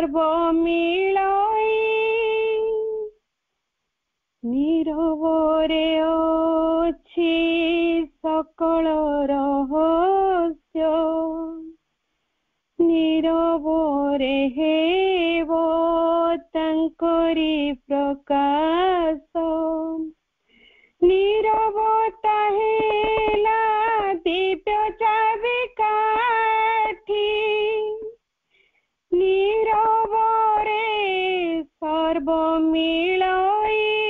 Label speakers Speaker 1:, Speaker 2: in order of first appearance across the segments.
Speaker 1: સર્વો મીળોઈ નિરવરે ઓછી સકળ રહસ્ય નિરવરે હેવો તંકરી પ્રકાશ નિરવતા હે নীলয়ে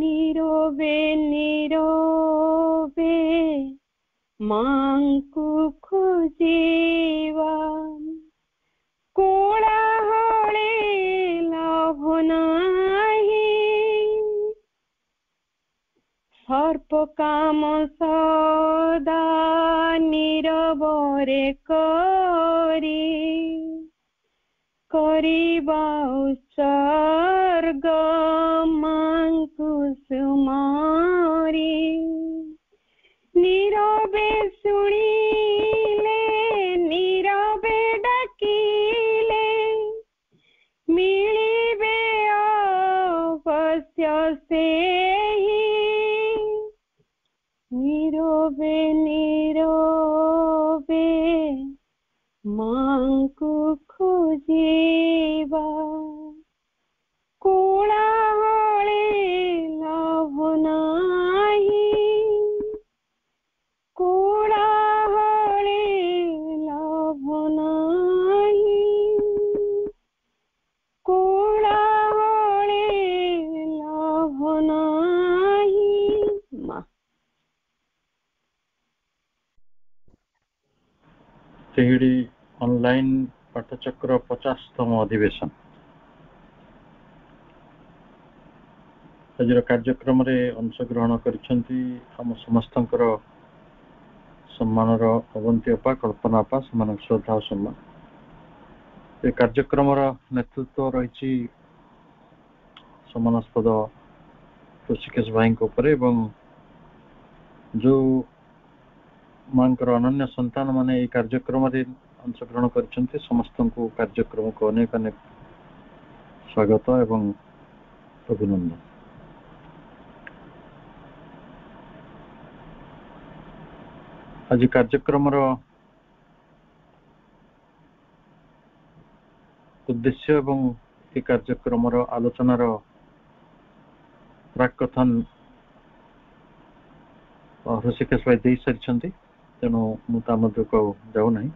Speaker 1: নীরবে নীরবে মাঙ্কু খুঁজিবা কোলাহলে লাভনাহি সর্প কাম সদা নীরবরে করি करिबा सर्गमङ्कुसुमारी नीरवे सुणीले नीरवे डकीले मिलिबे अवश्य सेहि नीरवे नीरवे
Speaker 2: माङ्कुक सेवा ଚକ୍ର ପଚାଶତମ ଅଧିବେଶନ ଆଜିର କାର୍ଯ୍ୟକ୍ରମରେ ଅଂଶଗ୍ରହଣ କରିଛନ୍ତି ଆମ ସମସ୍ତଙ୍କର ସମ୍ମାନର ଅବନ୍ତି ଅପା କଳ୍ପନା ଅପା ସେମାନଙ୍କ ଶ୍ରଦ୍ଧା ଓ ସମ୍ମାନ ଏ କାର୍ଯ୍ୟକ୍ରମର ନେତୃତ୍ୱ ରହିଛି ସମ୍ମାନସ୍ପଦ ଋଷିକେଶ ଭାଇଙ୍କ ଉପରେ ଏବଂ ଯୋଉ ମାଙ୍କର ଅନନ୍ୟ ସନ୍ତାନ ମାନେ ଏଇ କାର୍ଯ୍ୟକ୍ରମରେ ଅଂଶଗ୍ରହଣ କରିଛନ୍ତି ସମସ୍ତଙ୍କୁ କାର୍ଯ୍ୟକ୍ରମକୁ ଅନେକ ଅନେକ ସ୍ୱାଗତ ଏବଂ ଅଭିନନ୍ଦନ ଆଜି କାର୍ଯ୍ୟକ୍ରମର ଉଦ୍ଦେଶ୍ୟ ଏବଂ ଏ କାର୍ଯ୍ୟକ୍ରମର ଆଲୋଚନାର ପ୍ରାକ୍ କଥନ ହୃଷିକେଶ ଭାଇ ଦେଇସାରିଛନ୍ତି ତେଣୁ ମୁଁ ତା ମଧ୍ୟକୁ ଆଉ ଯାଉନାହିଁ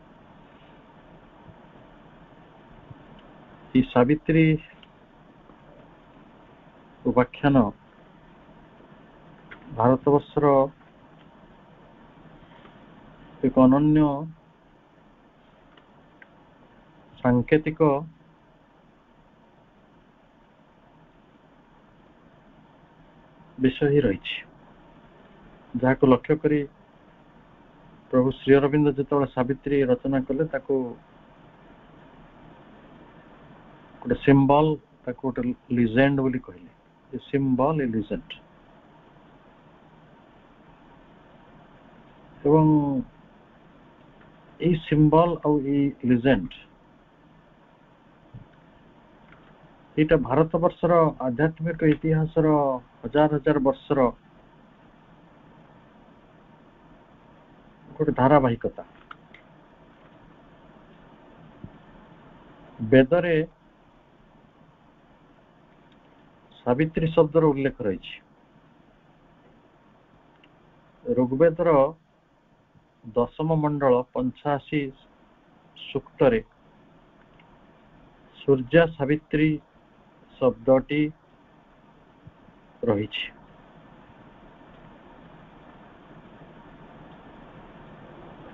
Speaker 2: ಈ ಸಾವಿತ್ರಿ ଉପାଖ୍ୟାନ ଭାରତବର୍ଷର ଏକ ଅନନ୍ୟ ସାଙ୍କେତିକ ବିଷୟ ହିଁ ରହିଛି ଯାହାକୁ ଲକ୍ଷ୍ୟ କରି ପ୍ରଭୁ ଶ୍ରୀ ଅରବିନ୍ଦ ଯେତେବେଳେ ସାବିତ୍ରୀ ରଚନା କଲେ ତାକୁ ଗୋଟେ ସିମ୍ବଲ୍ ତାକୁ ଗୋଟେ ଲିଜେଣ୍ଡ ବୋଲି କହିଲେ ଏ ସିମ୍ବଲ୍ ଏ ଲିଜେଣ୍ଡ ଏବଂ ଏଇ ସିମ୍ବଲ୍ ଆଉ ଏଇ ଲିଜେଣ୍ଡ ଏଇଟା ଭାରତବର୍ଷର ଆଧ୍ୟାତ୍ମିକ ଇତିହାସର ହଜାର ହଜାର ବର୍ଷର ଗୋଟେ ଧାରାବାହିକତା ବେଦରେ ସାବିତ୍ରୀ ଶବ୍ଦର ଉଲ୍ଲେଖ ରହିଛି ଋଗ୍ବେଦର ଦଶମ ମଣ୍ଡଳ ପଞ୍ଚାଅଶୀ ସୂକ୍ତରେ ସୂର୍ଯ୍ୟା ସାବିତ୍ରୀ ଶବ୍ଦଟି ରହିଛି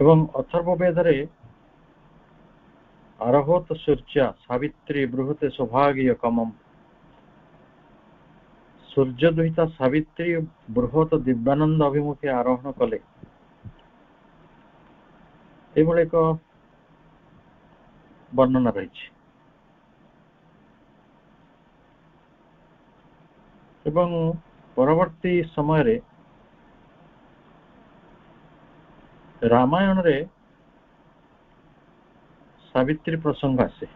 Speaker 2: ଏବଂ ଅଥର୍ବେଦରେ ଆରହତ ସୂର୍ଯ୍ୟା ସାବିତ୍ରୀ ବୃହତେ ସୌଭାଗ୍ୟ କମମ୍ ସୂର୍ଯ୍ୟ ସୂର୍ଯ୍ୟଦୁହିତା ସାବିତ୍ରୀ ବୃହତ ଦିବ୍ୟାନନ୍ଦ ଅଭିମୁଖେ ଆରୋହଣ କଲେ ଏଭଳି ଏକ ବର୍ଣ୍ଣନା ରହିଛି ଏବଂ ପରବର୍ତ୍ତୀ ସମୟରେ ରାମାୟଣରେ ସାବିତ୍ରୀ ପ୍ରସଙ୍ଗ ଆସେ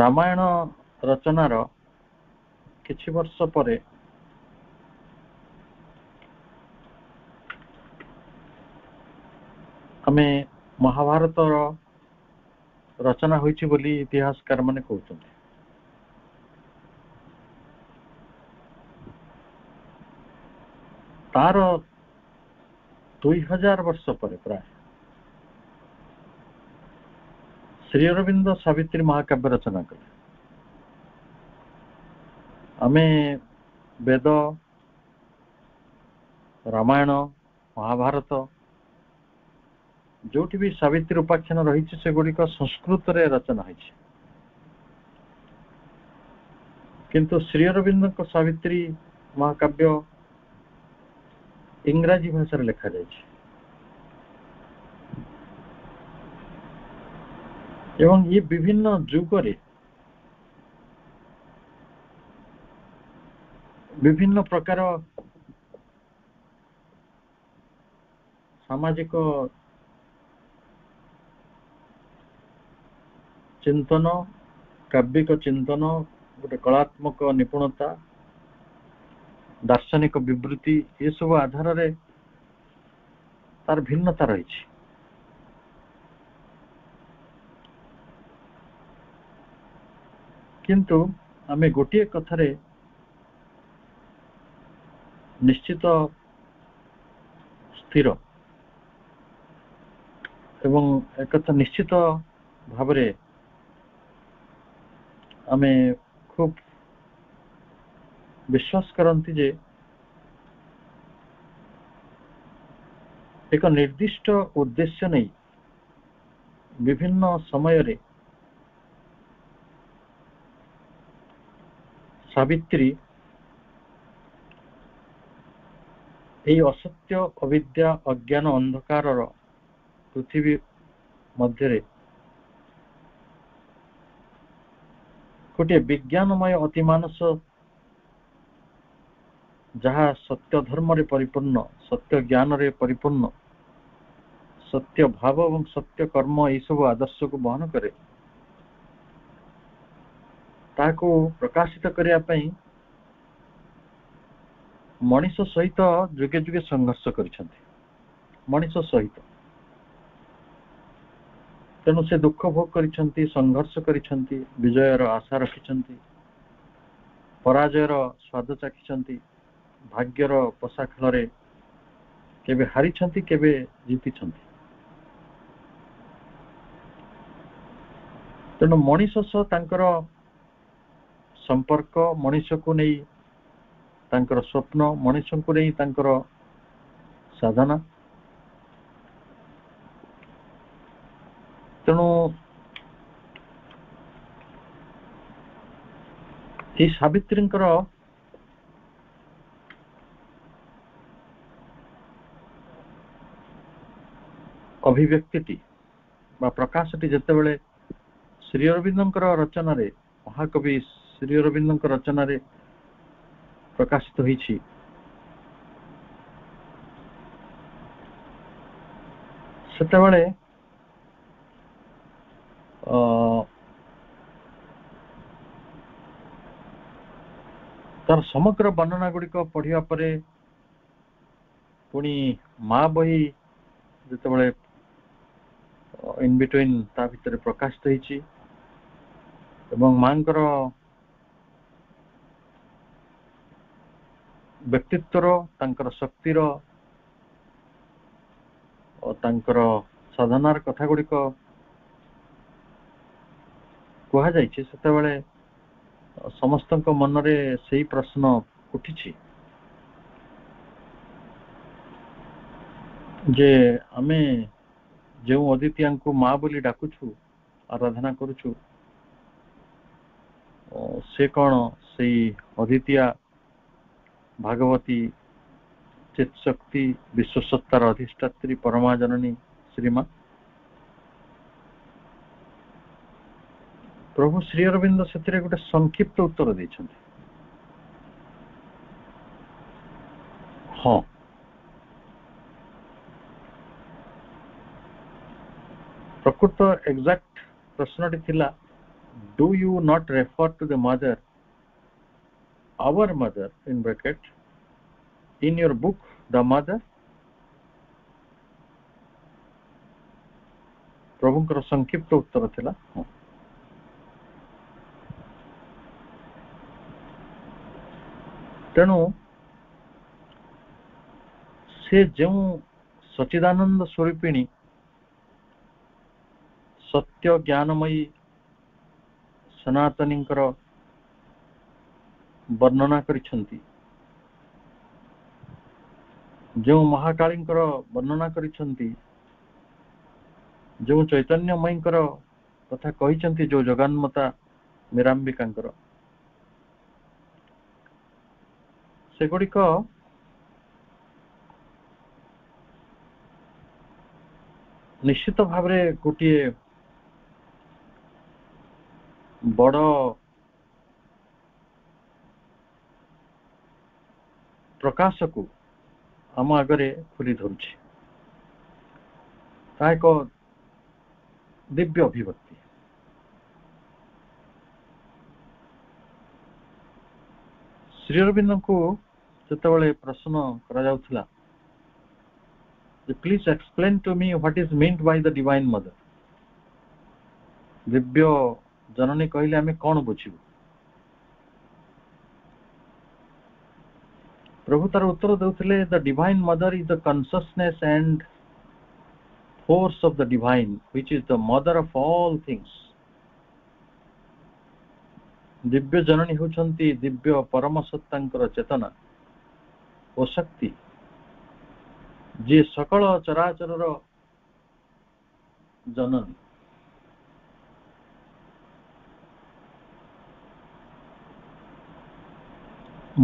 Speaker 2: ରାମାୟଣ ରଚନାର କିଛି ବର୍ଷ ପରେ ଆମେ ମହାଭାରତର ରଚନା ହୋଇଛି ବୋଲି ଇତିହାସକାର ମାନେ କହୁଛନ୍ତି ତାର ଦୁଇ ହଜାର ବର୍ଷ ପରେ ପ୍ରାୟ ଶ୍ରୀ ଅରବିନ୍ଦ ସାବିତ୍ରୀ ମହାକାବ୍ୟ ରଚନା କଲେ आमे वेद रामायण महाभारत जो भी सवित्री उपाख्यान रही सेगुड़ संस्कृत रचना हो किंतु श्री अरविंद सवित्री महाकाव्य इंग्राजी भाषा लिखा जा एवं ये विभिन्न जुगरे ବିଭିନ୍ନ ପ୍ରକାର ସାମାଜିକ ଚିନ୍ତନ କାବ୍ୟିକ ଚିନ୍ତନ ଗୋଟେ କଳାତ୍ମକ ନିପୁଣତା ଦାର୍ଶନିକ ବିବୃତ୍ତି ଏସବୁ ଆଧାରରେ ତାର ଭିନ୍ନତା ରହିଛି କିନ୍ତୁ ଆମେ ଗୋଟିଏ କଥାରେ ନିଶ୍ଚିତ ସ୍ଥିର ଏବଂ ଏକଥା ନିଶ୍ଚିତ ଭାବରେ ଆମେ ଖୁବ୍ ବିଶ୍ୱାସ କରନ୍ତି ଯେ ଏକ ନିର୍ଦ୍ଦିଷ୍ଟ ଉଦ୍ଦେଶ୍ୟ ନେଇ ବିଭିନ୍ନ ସମୟରେ ସାବିତ୍ରୀ ଏହି ଅସତ୍ୟ ଅବିଦ୍ୟା ଅଜ୍ଞାନ ଅନ୍ଧକାରର ପୃଥିବୀ ମଧ୍ୟରେ ଗୋଟିଏ ବିଜ୍ଞାନମୟ ଅତିମାନସ ଯାହା ସତ୍ୟ ଧର୍ମରେ ପରିପୂର୍ଣ୍ଣ ସତ୍ୟ ଜ୍ଞାନରେ ପରିପୂର୍ଣ୍ଣ ସତ୍ୟ ଭାବ ଏବଂ ସତ୍ୟ କର୍ମ ଏହିସବୁ ଆଦର୍ଶକୁ ବହନ କରେ ତାହାକୁ ପ୍ରକାଶିତ କରିବା ପାଇଁ ମଣିଷ ସହିତ ଯୁଗେ ଯୁଗେ ସଂଘର୍ଷ କରିଛନ୍ତି ମଣିଷ ସହିତ ତେଣୁ ସେ ଦୁଃଖ ଭୋଗ କରିଛନ୍ତି ସଂଘର୍ଷ କରିଛନ୍ତି ବିଜୟର ଆଶା ରଖିଛନ୍ତି ପରାଜୟର ସ୍ୱାଦ ଚାଖିଛନ୍ତି ଭାଗ୍ୟର ପଶା ଖେଳରେ କେବେ ହାରିଛନ୍ତି କେବେ ଜିତିଛନ୍ତି ତେଣୁ ମଣିଷ ସହ ତାଙ୍କର ସମ୍ପର୍କ ମଣିଷକୁ ନେଇ ତାଙ୍କର ସ୍ୱପ୍ନ ମଣିଷଙ୍କୁ ନେଇ ତାଙ୍କର ସାଧନା ତେଣୁ ଏଇ ସାବିତ୍ରୀଙ୍କର ଅଭିବ୍ୟକ୍ତିଟି ବା ପ୍ରକାଶଟି ଯେତେବେଳେ ଶ୍ରୀ ଅରବିନ୍ଦଙ୍କର ରଚନାରେ ମହାକବି ଶ୍ରୀ ଅରବିନ୍ଦଙ୍କ ରଚନାରେ প্রকাশিত হয়েছে সেতবে ତାର ସମଗ୍ର ବର୍ଣ୍ଣନା ଗୁଡ଼ିକ ପଢ଼ିବା ପରେ ପୁଣି ମା ବହି ଯେତେବେଳେ ଇନ୍ ବିଟୁଇନ୍ ତା ଭିତରେ ପ୍ରକାଶିତ ହେଇଛି ଏବଂ ମାଙ୍କର ବ୍ୟକ୍ତିତ୍ୱର ତାଙ୍କର ଶକ୍ତିର ତାଙ୍କର ସାଧନାର କଥା ଗୁଡିକ କୁହାଯାଇଛି ସେତେବେଳେ ସମସ୍ତଙ୍କ ମନରେ ସେଇ ପ୍ରଶ୍ନ ଉଠିଛି ଯେ ଆମେ ଯେଉଁ ଅଦିତିଆଙ୍କୁ ମା ବୋଲି ଡାକୁଛୁ ଆରାଧନା କରୁଛୁ ସେ କଣ ସେଇ ଅଦିତିଆ ଭାଗବତୀ भगवती चित्शक्ति विश्वसत्तर अधिष्ठात्री परमाजननी ଶ୍ରୀମା ପ୍ରଭୁ ଶ୍ରୀ ଅରବିନ୍ଦ ସେଥିରେ ଗୋଟେ ସଂକ୍ଷିପ୍ତ ଉତ୍ତର ଦେଇଛନ୍ତି ହଁ ପ୍ରକୃତ ଏକ୍ଜାକ୍ଟ ପ୍ରଶ୍ନଟି ଥିଲା do you not refer to the mother our mother in bracket in your book the mother ପ୍ରଭୁଙ୍କର ସଂକ୍ଷିପ୍ତ ଉତ୍ତର ଥିଲା ତେଣୁ ସେ ଯେଉଁ ସଚିଦାନନ୍ଦ ସ୍ୱରୂପିଣୀ ସତ୍ୟ ଜ୍ଞାନମୟୀ ସନାତନୀଙ୍କର ବର୍ଣ୍ଣନା କରିଛନ୍ତି ଯେଉଁ ମହାକାଳୀଙ୍କର ବର୍ଣ୍ଣନା କରିଛନ୍ତି ଯେଉଁ ଚୈତନ୍ୟମୟୀଙ୍କର କଥା କହିଛନ୍ତି ଯେଉଁ ଜଗନ୍ମତା ମୀରାମ୍ବିକାଙ୍କର ସେଗୁଡ଼ିକ ନିଶ୍ଚିତ ଭାବରେ ଗୋଟିଏ ବଡ଼ प्रकाश को आम आगे खुली धरू एक दिव्य अभिव्यक्ति श्रीअरबिंद को जोबले प्रश्न करा कर please explain to me what is meant by the divine mother Divya जननी कहले आम कौन बुझू ପ୍ରଭୁ ତାର ଉତ୍ତର ଦେଉଥିଲେ the divine mother is the consciousness and force of the divine which is the mother of all things ଦିବ୍ୟ ଜନନୀ ହେଉଛନ୍ତି ଦିବ୍ୟ ପରମ ସତ୍ତାଙ୍କର ଚେତନା ଓ ଶକ୍ତି ଯିଏ ସକଳ ଚରାଚରର ଜନନୀ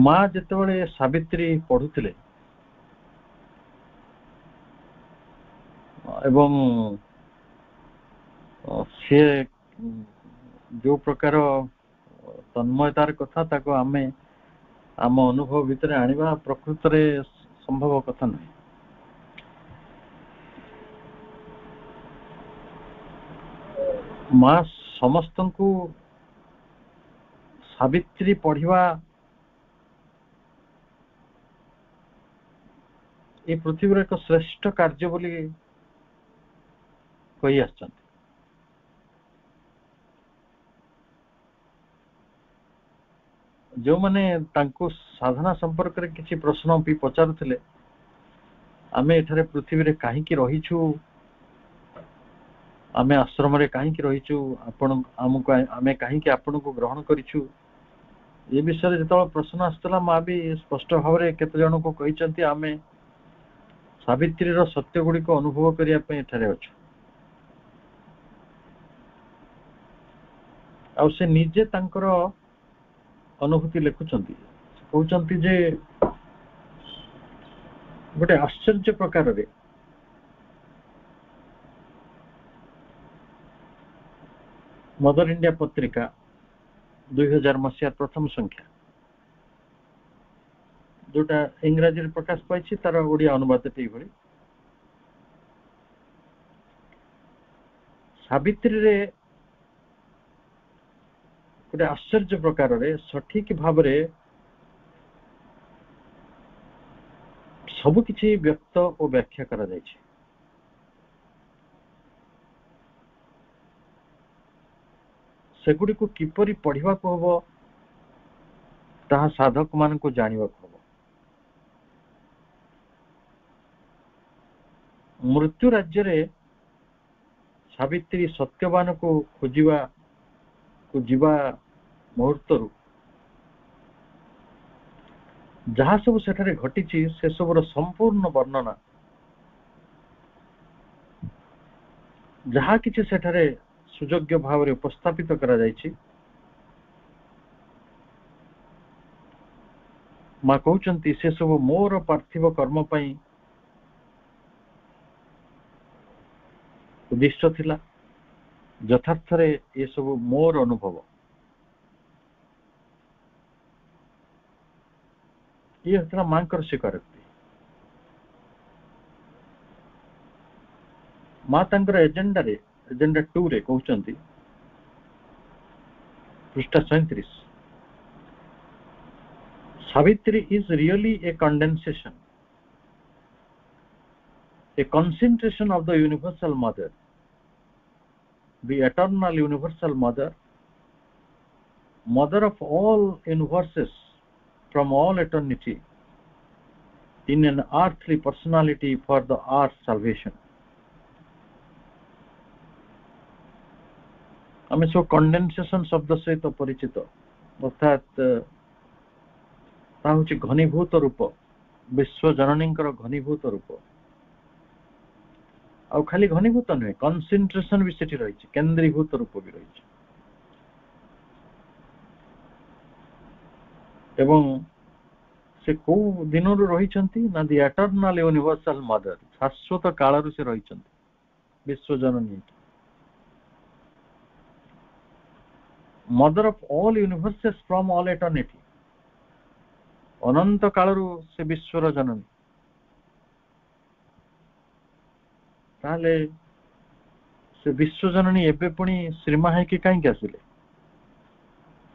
Speaker 2: ମା ଯେତେବେଳେ ସାବିତ୍ରୀ ପଢୁଥିଲେ ଏବଂ ସିଏ ଯୋଉ ପ୍ରକାର ତନ୍ମୟତାର କଥା ତାକୁ ଆମେ ଆମ ଅନୁଭବ ଭିତରେ ଆଣିବା ପ୍ରକୃତରେ ସମ୍ଭବ କଥା ନୁହେଁ ମା ସମସ୍ତଙ୍କୁ ସାବିତ୍ରୀ ପଢିବା ଏ ପୃଥିବୀର ଏକ ଶ୍ରେଷ୍ଠ କାର୍ଯ୍ୟ ବୋଲି କହି ଆସିଛନ୍ତି ଯେଉଁମାନେ ତାଙ୍କୁ ସାଧନା ସମ୍ପର୍କରେ କିଛି ପ୍ରଶ୍ନ ବି ପଚାରୁଥିଲେ ଆମେ ଏଠାରେ ପୃଥିବୀରେ କାହିଁକି ରହିଛୁ ଆମେ ଆଶ୍ରମରେ କାହିଁକି ରହିଛୁ ଆପଣ ଆମକୁ ଆମେ କାହିଁକି ଆପଣଙ୍କୁ ଗ୍ରହଣ କରିଛୁ ଏ ବିଷୟରେ ଯେତେବେଳେ ପ୍ରଶ୍ନ ଆସୁଥିଲା ମା ବି ସ୍ପଷ୍ଟ ଭାବରେ କେତେ ଜଣଙ୍କୁ କହିଛନ୍ତି ଆମେ ସାବିତ୍ରୀର ସତ୍ୟ ଗୁଡ଼ିକ ଅନୁଭବ କରିବା ପାଇଁ ଏଠାରେ ଅଛୁ ଆଉ ସେ ନିଜେ ତାଙ୍କର ଅନୁଭୂତି ଲେଖୁଛନ୍ତି କହୁଛନ୍ତି ଯେ ଗୋଟେ ଆଶ୍ଚର୍ଯ୍ୟ ପ୍ରକାରରେ ମଦର ଇଣ୍ଡିଆ ପତ୍ରିକା ଦୁଇ ହଜାର ମସିହା ପ୍ରଥମ ସଂଖ୍ୟା দুটা ইংরাজির প্রকাশ পাইছি তারা ওড়িয়া অনুবাদে এইভাবে ସାବିତ୍ରୀରେ ଗୋଟେ ଆଶ୍ଚର୍ଯ୍ୟ ପ୍ରକାରରେ ସଠିକ୍ ଭାବରେ ସବୁକିଛି ବ୍ୟକ୍ତ ଓ ବ୍ୟାଖ୍ୟା କରାଯାଇଛି ସେଗୁଡ଼ିକୁ କିପରି ପଢ଼ିବାକୁ ହେବ ତାହା ସାଧକମାନଙ୍କୁ ଜାଣିବାକୁ ହେବ ମୃତ୍ୟୁ ରାଜ୍ୟରେ ସାବିତ୍ରୀ ସତ୍ୟବାନକୁ ଖୋଜିବାକୁ ଯିବା ମୁହୂର୍ତ୍ତରୁ ଯାହା ସବୁ ସେଠାରେ ଘଟିଛି ସେସବୁର ସମ୍ପୂର୍ଣ୍ଣ ବର୍ଣ୍ଣନା ଯାହା କିଛି ସେଠାରେ ସୁଯୋଗ୍ୟ ଭାବରେ ଉପସ୍ଥାପିତ କରାଯାଇଛି ମା କହୁଛନ୍ତି ସେସବୁ ମୋର ପାର୍ଥିବ କର୍ମ ପାଇଁ उद्दिष्ट थिला यथार्थरे ये सब मोर अनुभव ये होता मांकर स्वीकारोक्ति मातंकर एजेंडा रे एजेंडा टू रे कहते पृष्ठ सैंतीस Savitri is really a condensation a concentration of the universal mother the eternal universal mother mother of all universes from all eternity in an earthly personality for the earth's salvation আমি সব condensation শব্দ সহিত পরিচিত অর্থাৎ তা হচ্ছে ঘনীভূত রূপ বিশ্বজননীଙ୍କର ঘনীভূত রূপ ଆଉ ଖାଲି ଘନୀଭୂତ ନୁହେଁ କନସେନ୍ଟ୍ରେସନ୍ ବି ସେଠି ରହିଛି କେନ୍ଦ୍ରୀଭୂତ ରୂପ ବି ରହିଛି ଏବଂ ସେ କୋଉ ଦିନରୁ ରହିଛନ୍ତି ନା ଦି ଆଟର୍ନାଲ୍ ୟୁନିଭର୍ସାଲ୍ ମଦର ଶାଶ୍ୱତ କାଳରୁ ସେ ରହିଛନ୍ତି ବିଶ୍ୱଜନନୀ mother of all universes from all eternity ଅନନ୍ତ କାଳରୁ ସେ ବିଶ୍ୱର ଜନନୀ ताले से विश्वजननी एबे पुनी श्रीमा है के काई के आसिले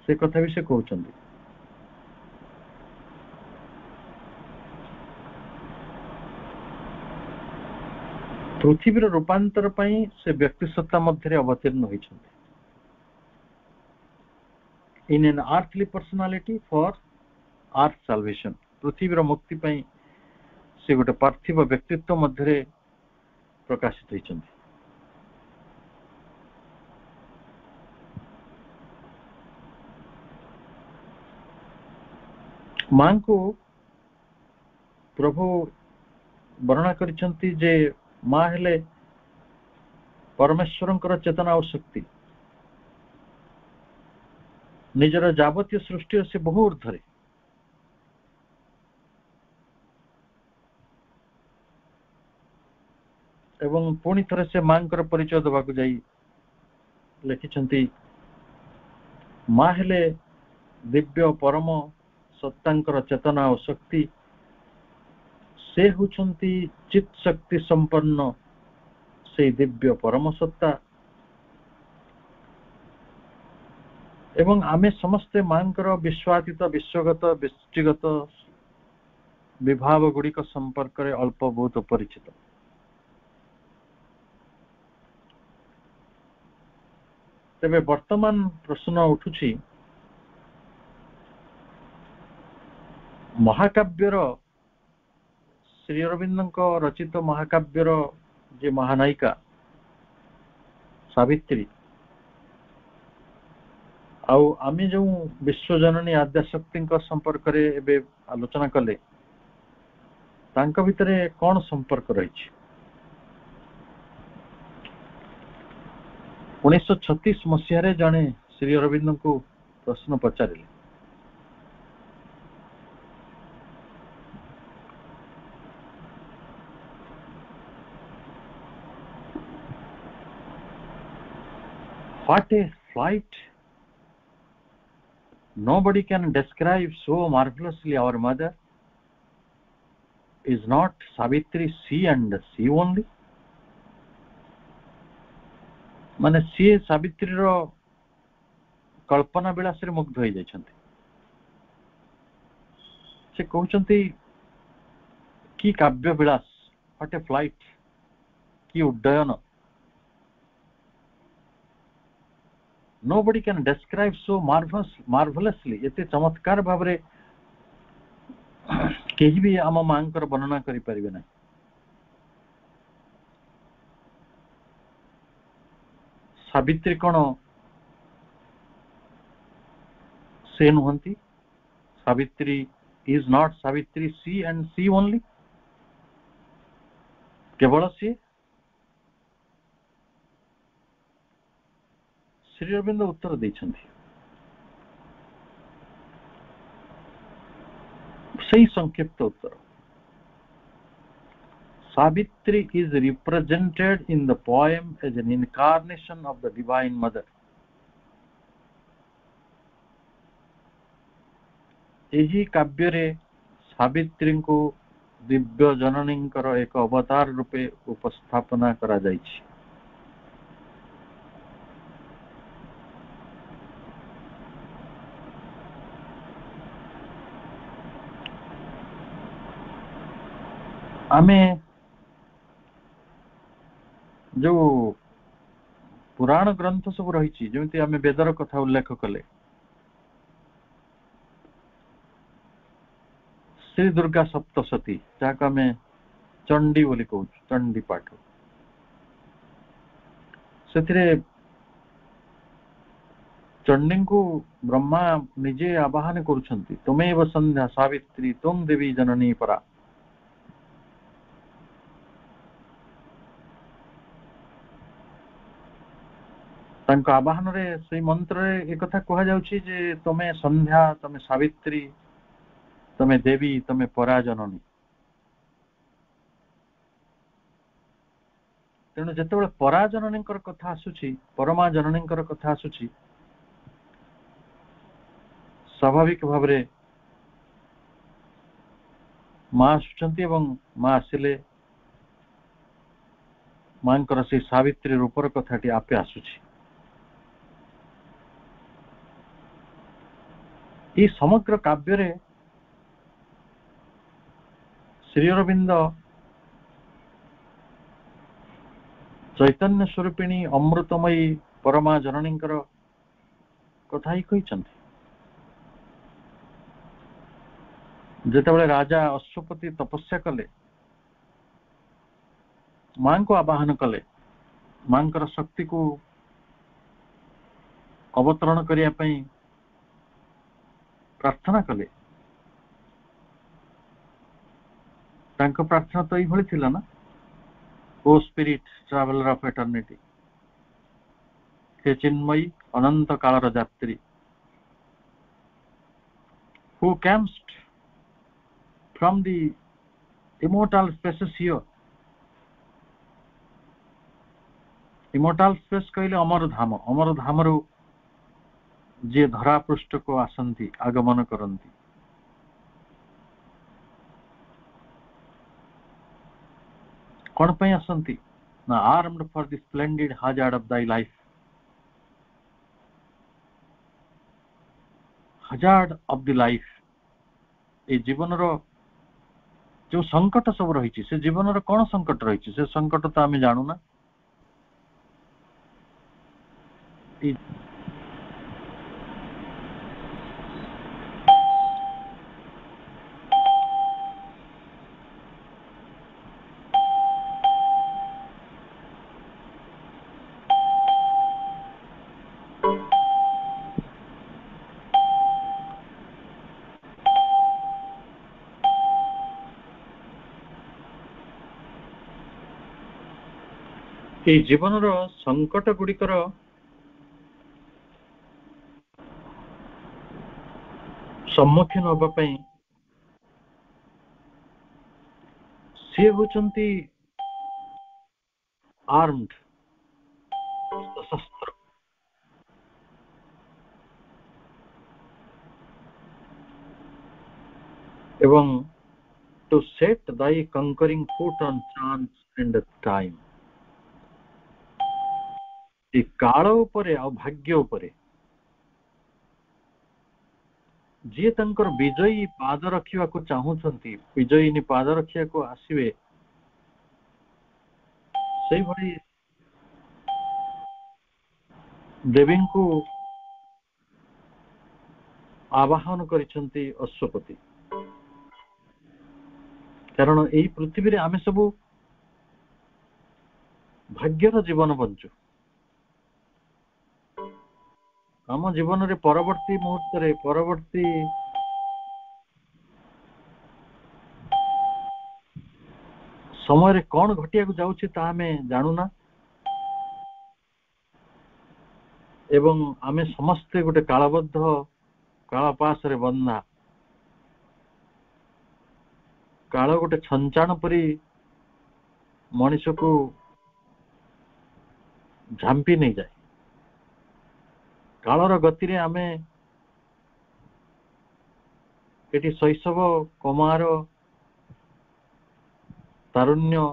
Speaker 2: से कथा भी से कहउछन पृथ्वीर रूपांतर पई से व्यक्ति सत्ता मध्ये अवतीर्ण होइछन in an earthly personality for earth salvation पृथ्वीर मुक्ति पई से गोटे पार्थिव व्यक्तित्व मध्ये प्रकाशित इच्छन्ति माङ्कु प्रभु वर्णना करिछन्ति जे चेतना और शक्ति निजर जावतीय सृष्टि से बहु ऊर्धरे এবং পুর্ণতর সে মানকৰ পৰিচয় দিবক যাই লিখিছন্তি মাহলে দিব্য পৰম সত্তাংকৰ চেতনা আৰু শক্তি সে হুচন্তিจิต শক্তি সম্পন্ন সে দিব্য পৰম সত্তা আৰু আমি সম스테 মানকৰ বিশ্বাসিত বিশ্বগত বিশিষ্টগতibhav গুৰীক সম্পৰ্কৰে অল্প বহুত পৰিচিত ତେବେ ବର୍ତ୍ତମାନ ପ୍ରଶ୍ନ ଉଠୁଛି ମହାକାବ୍ୟର ଶ୍ରୀ ଅରବିନ୍ଦଙ୍କ ରଚିତ ମହାକାବ୍ୟର ଯେ ମହାନାୟିକା ସାବିତ୍ରୀ ଆଉ ଆମେ ଯେଉଁ ବିଶ୍ୱଜନନୀ ଆଦ୍ୟାଶକ୍ତିଙ୍କ ସମ୍ପର୍କରେ ଏବେ ଆଲୋଚନା କଲେ ତାଙ୍କ ଭିତରେ କ'ଣ ସମ୍ପର୍କ ରହିଛି उन्नीस सौ मसीह जड़े श्री अरविंद को प्रश्न पचारे व्हाट ए नो बडी क्या describe so marvellously our mother is not Savitri she and she only माने सी सवित्री कल्पना विलास मुग्ध हो जा कहते कि काव्य विलास अटे फ्लाइट कि उड्डयन नो बड़ी क्या डेस्क्राइब सो मार्भलसली ये चमत्कार भाव कहीं भी आम मांग वर्णना करें सवित्री कौन से नुहति Savitri is not Savitri she and she only केवल सी श्री अरविंद उत्तर दे संक्षिप्त उत्तर savitri is represented in the poem as an incarnation of the divine mother ehi re savitri ଏହି କାବ୍ୟରେ ସାବିତ୍ରୀଙ୍କୁ ଦିବ୍ୟ ଜନନୀଙ୍କର ଏକ ଅବତାର ରୂପେ ଉପସ୍ଥାପନା କରାଯାଇଛି ଆମେ जो पुराण ग्रंथ सब रही जमी वेदर कथा उल्लेख कले श्री दुर्गा सप्तशती जहाँ आम चंडी बोली कह चंडी पाठ से चंडी को ब्रह्मा निजे आवाहन करमें संध्या सवित्री तुम देवी जननी परा ତାଙ୍କ ଆବାହନରେ ସେଇ ମନ୍ତ୍ରରେ ଏକଥା କୁହାଯାଉଛି ଯେ ତମେ ସନ୍ଧ୍ୟା ତମେ ସାବିତ୍ରୀ ତମେ ଦେବୀ ତମେ ପରାଜନନୀ ତେଣୁ ଯେତେବେଳେ ପରାଜନନୀଙ୍କର କଥା ଆସୁଛି ପରମା ଜନନୀଙ୍କର କଥା ଆସୁଛି ସ୍ୱାଭାବିକ ଭାବରେ ମା ଆସୁଛନ୍ତି ଏବଂ ମା ଆସିଲେ ମାଙ୍କର ସେଇ ସାବିତ୍ରୀ ରୂପର କଥାଟି ଆପେ ଆସୁଛି ଏଇ ସମଗ୍ର କାବ୍ୟରେ ଶ୍ରୀ ଅରବିନ୍ଦ ଚୈତନ୍ୟ ସ୍ୱରୂପିଣୀ ଅମୃତମୟୀ ପରମା ଜନନୀଙ୍କର କଥା ହିଁ କହିଛନ୍ତି ଯେତେବେଳେ ରାଜା ଅଶ୍ୱପତି ତପସ୍ୟା କଲେ ମାଙ୍କୁ ଆବାହନ କଲେ ମାଙ୍କର ଶକ୍ତିକୁ ଅବତରଣ କରିବା ପାଇଁ ପ୍ରାର୍ଥନା କଲେ ତାଙ୍କ ପ୍ରାର୍ଥନା ତ ଏଇଭଳି ଥିଲା ନା O spirit traveller of eternity ସେ ଚିନ୍ମୟୀ ଅନନ୍ତ କାଳର ଯାତ୍ରୀ who comes from the immortal spaces here immortal space କହିଲେ ଅମର ଧାମ ଅମର ଧାମରୁ जी पृष्ठ को आसती आगमन करती कौन पर आसती ना armed for the splendid hazard of thy life hazard of the life ए जीवन रो जो संकट सब रही से जीवन रो कौन संकट रही से संकट तो आम जानू ना কে জীবনৰ সংকট গুডিকৰ সক্ষম নহবা পই সে হচନ୍ତି আৰ্মড অস্ত্র এবং to set by conquering foot on chance in the time ଏ କାଳ ଉପରେ ଆଉ ଭାଗ୍ୟ ଉପରେ ଯିଏ ତାଙ୍କର ବିଜୟୀ ପାଦ ରଖିବାକୁ ଚାହୁଁଛନ୍ତି ବିଜୟୀନି ପାଦ ରଖିବାକୁ ଆସିବେ ସେଇଭଳି ଦେବୀଙ୍କୁ ଆବାହନ କରିଛନ୍ତି ଅଶ୍ୱପତି କାରଣ ଏଇ ପୃଥିବୀରେ ଆମେ ସବୁ ଭାଗ୍ୟର ଜୀବନ ବଞ୍ଚୁ ଆମ ଜୀବନରେ ପରବର୍ତ୍ତୀ ମୁହୂର୍ତ୍ତରେ ପରବର୍ତ୍ତୀ ସମୟରେ କଣ ଘଟିବାକୁ ଯାଉଛି ତାହା ଆମେ ଜାଣୁନା ଏବଂ ଆମେ ସମସ୍ତେ ଗୋଟେ କାଳବଦ୍ଧ କାଳପାସରେ ବନ୍ଧା କାଳ ଗୋଟେ ଛଞ୍ଚାଣ ପରି ମଣିଷକୁ ଝାମ୍ପି ନେଇଯାଏ କାଳର ଗତିରେ ଆମେ ଏଠି ଶୈଶବ କମାର ତାରୁଣ୍ୟ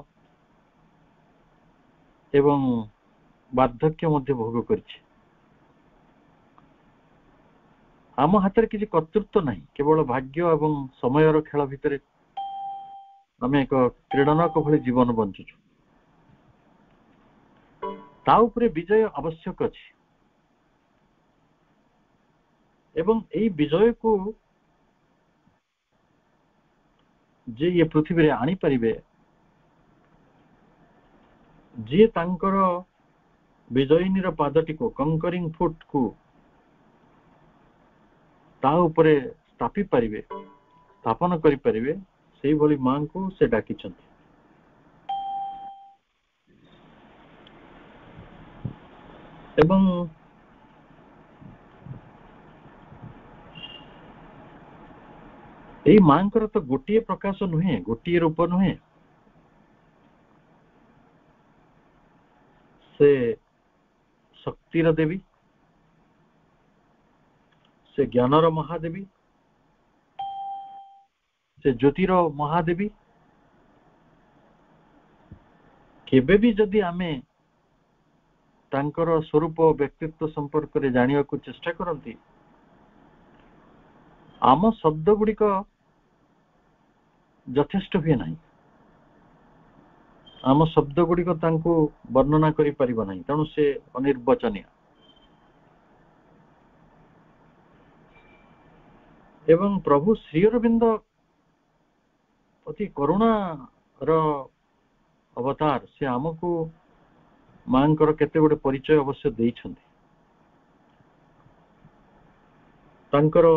Speaker 2: ଏବଂ ବାର୍ଦ୍ଧକ୍ୟ ମଧ୍ୟ ଭୋଗ କରିଛେ ଆମ ହାତରେ କିଛି କର୍ତ୍ତୃତ୍ୱ ନାହିଁ କେବଳ ଭାଗ୍ୟ ଏବଂ ସମୟର ଖେଳ ଭିତରେ ଆମେ ଏକ କ୍ରୀଡ଼ନକ ଭଳି ଜୀବନ ବଞ୍ଚୁଛୁ ତା ଉପରେ ବିଜୟ ଆବଶ୍ୟକ ଅଛି এবং এই ବିଜୟକୁ ଯିଏ ଏ ପୃଥିବୀରେ ଆଣିପାରିବେ ଯିଏ ତାଙ୍କର ବିଜୟିନୀର ପାଦଟିକୁ କଙ୍କରିଂ ଫୁଟକୁ ତା ଉପରେ ସ୍ଥାପି ପାରିବେ ସ୍ଥାପନ କରିପାରିବେ ସେଇଭଳି ମାଙ୍କୁ ସେ ଡାକିଛନ୍ତି ଏବଂ ଏଇ ମାଙ୍କର ତ ଗୋଟିଏ ପ୍ରକାଶ ନୁହେଁ ଗୋଟିଏ ରୂପ ନୁହେଁ ସେ ଶକ୍ତିର ଦେବୀ ସେ ଜ୍ଞାନର ମହାଦେବୀ ସେ ଜ୍ୟୋତିର ମହାଦେବୀ କେବେ ବି ଯଦି ଆମେ ତାଙ୍କର ସ୍ୱରୂପ ବ୍ୟକ୍ତିତ୍ୱ ସମ୍ପର୍କରେ ଜାଣିବାକୁ ଚେଷ୍ଟା କରନ୍ତି ଆମ ଶବ୍ଦଗୁଡ଼ିକ ଯଥେଷ୍ଟ ହୁଏ ନାହିଁ ଆମ ଶବ୍ଦ ଗୁଡିକ ତାଙ୍କୁ ବର୍ଣ୍ଣନା କରିପାରିବ ନାହିଁ ତେଣୁ ସେ ଅନିର୍ବଚନୀୟ ଏବଂ ପ୍ରଭୁ ଶ୍ରୀଅରବିନ୍ଦ ଅତି କରୁଣାର ଅବତାର ସେ ଆମକୁ ମାଙ୍କର କେତେ ଗୋଟେ ପରିଚୟ ଅବଶ୍ୟ ଦେଇଛନ୍ତି ତାଙ୍କର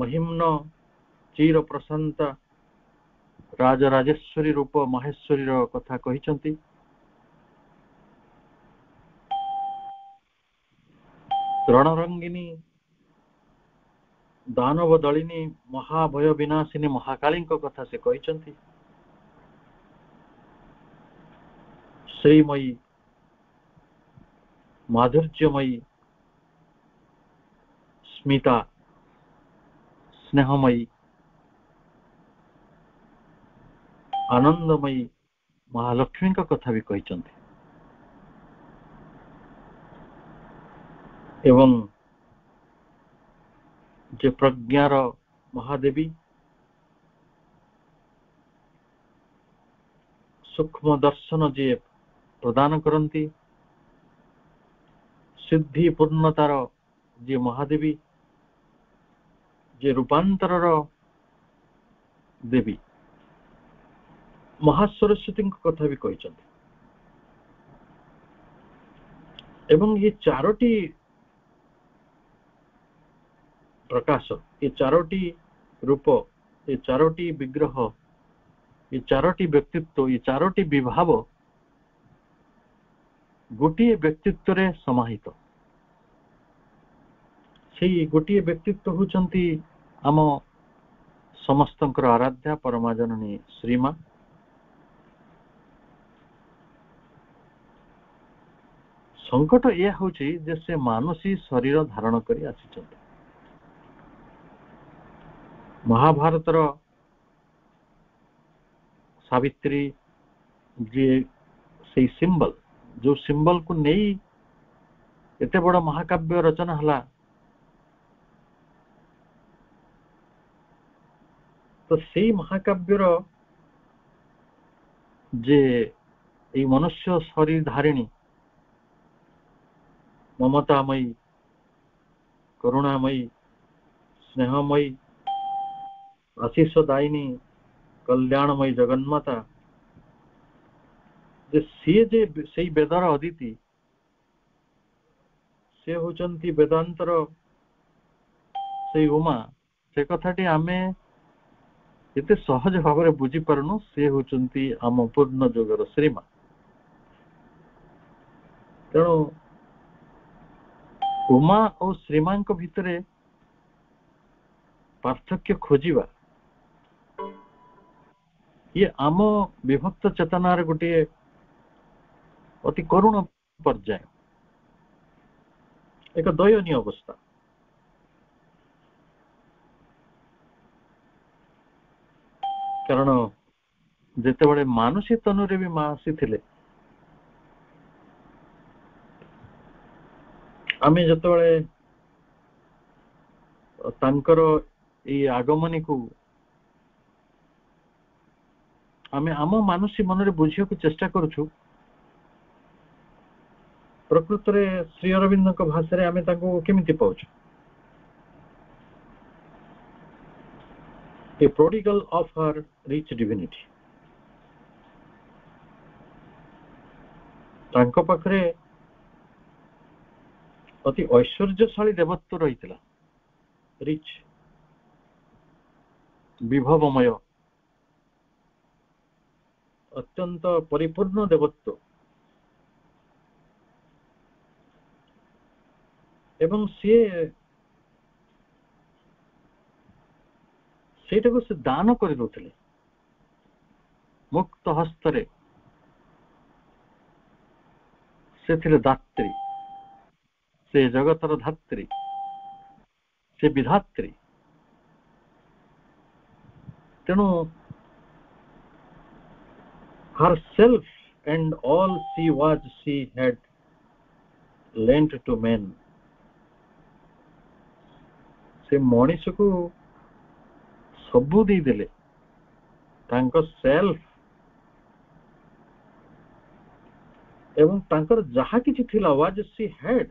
Speaker 2: ମହିମ୍ନ ଚିର ପ୍ରଶାନ୍ତା ରାଜରାଜେଶ୍ୱରୀ ରୂପ ମହେଶ୍ୱରୀର କଥା रणरंगिनी दानव दलिनी महाभय विनाशिनी महाकालीको कथा से कही श्रीमयी माधुर्यमयी स्मिता स्नेहमयी ଆନନ୍ଦମୟୀ ମହାଲକ୍ଷ୍ମୀଙ୍କ କଥା ବି କହିଛନ୍ତି ଏବଂ ଯେ ପ୍ରଜ୍ଞାର ମହାଦେବୀ ସୂକ୍ଷ୍ମ ଦର୍ଶନ ଯିଏ ପ୍ରଦାନ କରନ୍ତି ସିଦ୍ଧି ପୂର୍ଣ୍ଣତାର ଯିଏ ମହାଦେବୀ ଯେ ରୂପାନ୍ତରର ଦେବୀ ମହାସରସ୍ୱତୀଙ୍କ କଥା ବି କହିଛନ୍ତି ଏବଂ ଏ ଚାରୋଟି ପ୍ରକାଶ ଏ ଚାରୋଟି ରୂପ ଏ ଚାରୋଟି ବିଗ୍ରହ ଏ ଚାରୋଟି ବ୍ୟକ୍ତିତ୍ୱ ଏ ଚାରୋଟି ବିଭାବ ଗୋଟିଏ ବ୍ୟକ୍ତିତ୍ୱରେ ସମାହିତ ସେଇ ଗୋଟିଏ ବ୍ୟକ୍ତିତ୍ୱ ହଉଛନ୍ତି ଆମ ସମସ୍ତଙ୍କର ଆରାଧ୍ୟା ପରମା ଜନନୀ ଶ୍ରୀମା ସଙ୍କଟ ଏହା ହେଉଛି ଯେ ସେ ମାନସୀ ଶରୀର ଧାରଣ କରି ଆସିଛନ୍ତି ମହାଭାରତର ସାବିତ୍ରୀ ଯିଏ ସେଇ ସିମ୍ବଲ ଯୋଉ ସିମ୍ବଲକୁ ନେଇ ଏତେ ବଡ଼ ମହାକାବ୍ୟ ରଚନା ହେଲା ତ ସେଇ ମହାକାବ୍ୟର ଯେ ଏଇ ମନୁଷ୍ୟ ଶରୀର ଧାରିଣୀ ममतामयी करुणामयी स्नेहमयी आशीषदायिनी कल्याणमयी जगन्माता ଯେ ସିଏ ଯେ ସେଇ ବେଦର ଅଦିତି ସେ ହେଉଛନ୍ତି ବେଦାନ୍ତର ସେଇ ଉମା ସେ କଥାଟି ଆମେ ଏତେ ସହଜ ଭାବରେ ବୁଝିପାରୁନୁ ସେ ହେଉଛନ୍ତି ଆମ ପୂର୍ଣ୍ଣ ଯୁଗର ଶ୍ରୀମା ତେଣୁ うま ઓ શ્રીમાન કો ભીતરે પર્છક્ય ખોજીવા યે આમો વિભક્ત ચેતનાર ગોટીએ অতি કરુણ પર જાય એક દોયનીય અવસ્થા ચરણ જેતે બડે માનસિતનરે બી માસી થિલે ଆମେ ଯେତେବେଳେ ତାଙ୍କର ଏଇ ଆଗମନୀକୁ ଆମେ ଆମ ମାନସୀ ମନରେ ବୁଝିବାକୁ ଚେଷ୍ଟା କରୁଛୁ ପ୍ରକୃତରେ ଶ୍ରୀ ଅରବିନ୍ଦଙ୍କ ଭାଷାରେ ଆମେ ତାଙ୍କୁ କେମିତି ପାଉଛୁ a prodigal of her rich divinity ତାଙ୍କ ପାଖରେ ଅତି ଐଶ୍ୱର୍ଯ୍ୟଶାଳୀ ଦେବତ୍ୱ ରହିଥିଲା ରିଚ୍ ବିଭବମୟ ଅତ୍ୟନ୍ତ ପରିପୂର୍ଣ୍ଣ ଦେବତ୍ୱ ଏବଂ ସିଏ ସେଇଟାକୁ ସେ ଦାନ କରିଦେଉଥିଲେ ମୁକ୍ତ ହସ୍ତରେ ସେ ଥିଲେ ଦାତ୍ରୀ से जगतर धात्री से विधात्री तेणु herself and all she was she had lent to men से मनीष को सबू दे सेल्फ एवं जहा कि वाज सी हेड